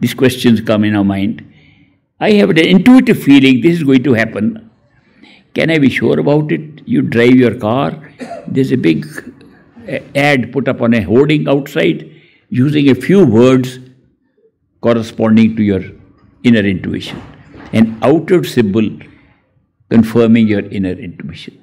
These questions come in our mind. I have an intuitive feeling this is going to happen. Can I be sure about it? You drive your car, there's a big uh, ad put up on a hoarding outside using a few words corresponding to your inner intuition. An outer symbol confirming your inner intuition.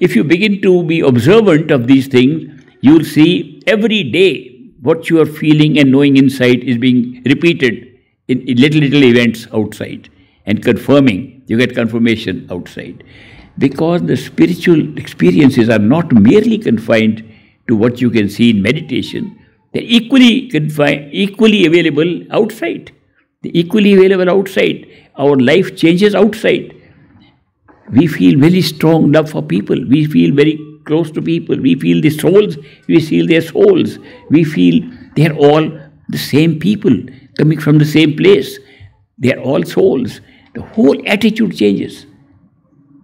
If you begin to be observant of these things, you'll see every day what you are feeling and knowing inside is being repeated in, in little, little events outside and confirming. You get confirmation outside. Because the spiritual experiences are not merely confined to what you can see in meditation, they're equally confined, equally available outside. They're equally available outside. Our life changes outside. We feel very strong love for people. We feel very close to people. We feel the souls, we feel their souls. We feel they are all the same people coming from the same place. They are all souls. The whole attitude changes.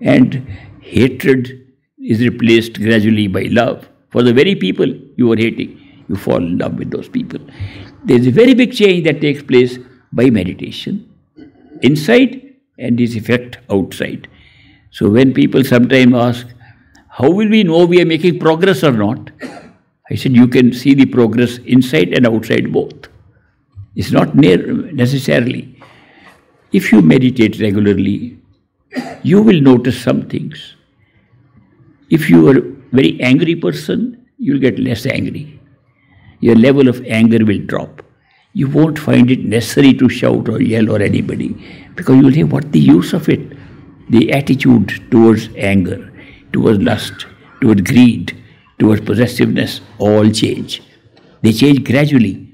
And hatred is replaced gradually by love. For the very people you are hating, you fall in love with those people. There's a very big change that takes place by meditation, inside and its effect outside. So when people sometimes ask, how will we know we are making progress or not? I said, you can see the progress inside and outside both. It's not necessarily. If you meditate regularly, you will notice some things. If you are a very angry person, you'll get less angry. Your level of anger will drop. You won't find it necessary to shout or yell or anybody because you'll say, What the use of it? The attitude towards anger towards lust, towards greed, towards possessiveness, all change. They change gradually.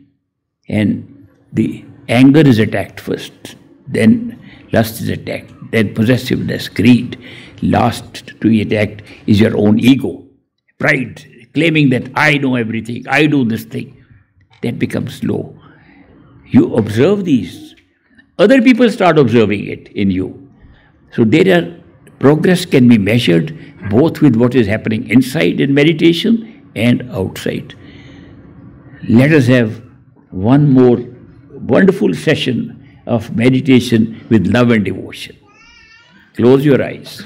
And the anger is attacked first, then lust is attacked, then possessiveness, greed. Last to be attacked is your own ego, pride, claiming that I know everything, I do this thing. That becomes low. You observe these. Other people start observing it in you. So there are progress can be measured both with what is happening inside in meditation and outside. Let us have one more wonderful session of meditation with love and devotion. Close your eyes.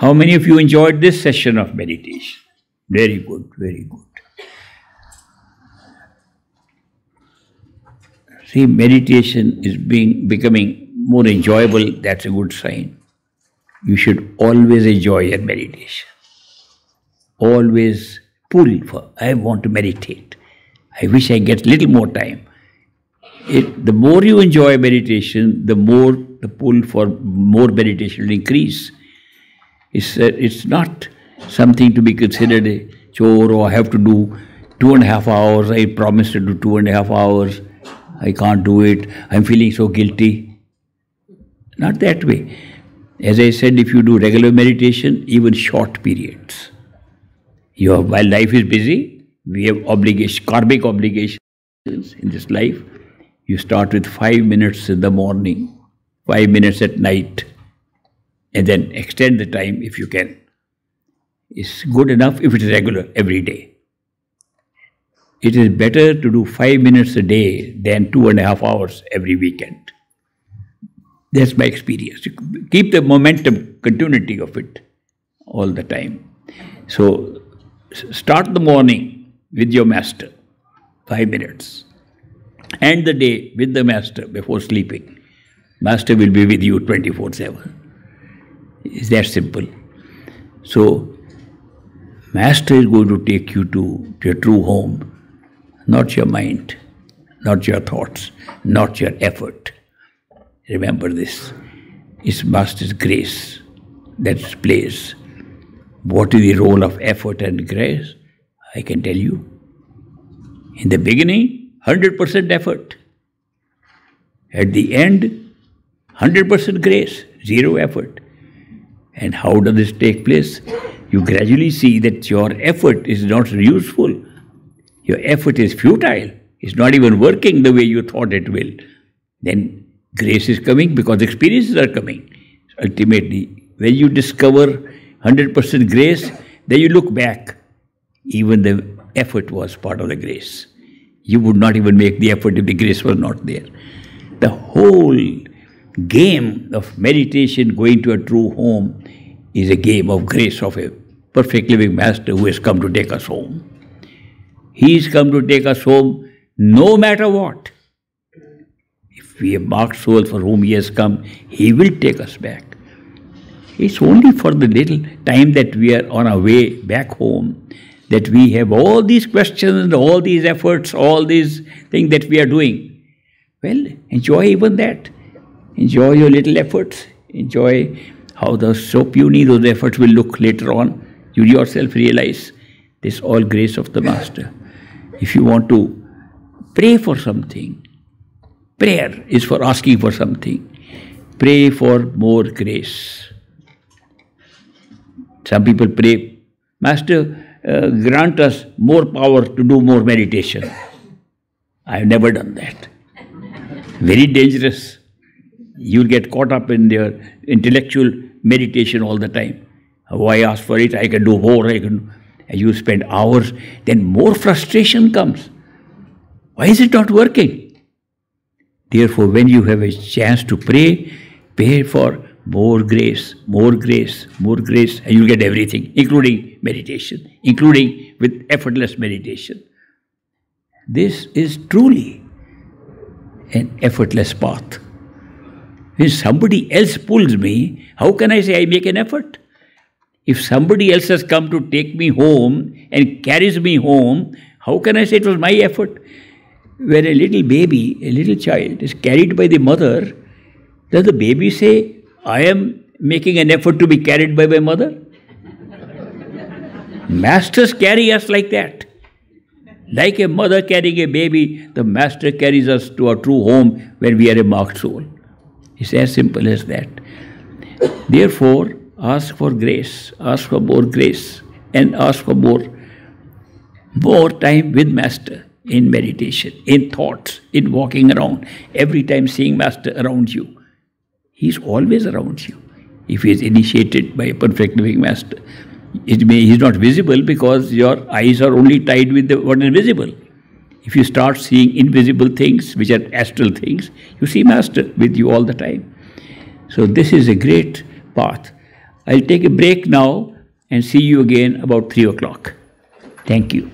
How many of you enjoyed this session of meditation? Very good, very good. See, meditation is being becoming more enjoyable, that's a good sign. You should always enjoy your meditation. Always pull for, I want to meditate. I wish I get little more time. It, the more you enjoy meditation, the more the pull for more meditation will increase. It's, uh, it's not something to be considered a chore or I have to do two and a half hours. I promised to do two and a half hours. I can't do it, I'm feeling so guilty. Not that way. As I said, if you do regular meditation, even short periods, you have, while life is busy, we have obligation, karmic obligations in this life. You start with five minutes in the morning, five minutes at night, and then extend the time if you can. It's good enough if it is regular every day it is better to do five minutes a day than two and a half hours every weekend. That's my experience. Keep the momentum, continuity of it all the time. So start the morning with your master, five minutes. End the day with the master before sleeping. Master will be with you 24 7. It's that simple. So, Master is going to take you to, to your true home not your mind, not your thoughts, not your effort. Remember this. It's Master's grace that plays. What is the role of effort and grace? I can tell you. In the beginning, 100% effort. At the end, 100% grace, zero effort. And how does this take place? you gradually see that your effort is not useful. Your effort is futile. It's not even working the way you thought it will. Then grace is coming because experiences are coming. Ultimately, when you discover 100% grace, then you look back. Even the effort was part of the grace. You would not even make the effort if the grace was not there. The whole game of meditation, going to a true home, is a game of grace of a perfect living master who has come to take us home. He is come to take us home no matter what. If we have marked soul for whom he has come, he will take us back. It's only for the little time that we are on our way back home that we have all these questions, all these efforts, all these things that we are doing. Well, enjoy even that. Enjoy your little efforts. Enjoy how the so puny those efforts will look later on. You yourself realize this all grace of the Master. If you want to pray for something, prayer is for asking for something. Pray for more grace. Some people pray, Master, uh, grant us more power to do more meditation. I have never done that. Very dangerous. You'll get caught up in your intellectual meditation all the time. Why ask for it? I can do more. I can. And you spend hours, then more frustration comes. Why is it not working? Therefore, when you have a chance to pray, pray for more grace, more grace, more grace, and you'll get everything, including meditation, including with effortless meditation. This is truly an effortless path. When somebody else pulls me, how can I say I make an effort? If somebody else has come to take me home and carries me home, how can I say it was my effort? When a little baby, a little child, is carried by the mother, does the baby say, I am making an effort to be carried by my mother. Masters carry us like that. Like a mother carrying a baby, the master carries us to our true home when we are a marked soul. It's as simple as that. Therefore, ask for grace, ask for more grace, and ask for more, more time with Master in meditation, in thoughts, in walking around, every time seeing Master around you. He is always around you. If he is initiated by a perfect living master, it may he is not visible because your eyes are only tied with the, what is visible. If you start seeing invisible things, which are astral things, you see Master with you all the time. So this is a great path. I'll take a break now and see you again about three o'clock. Thank you.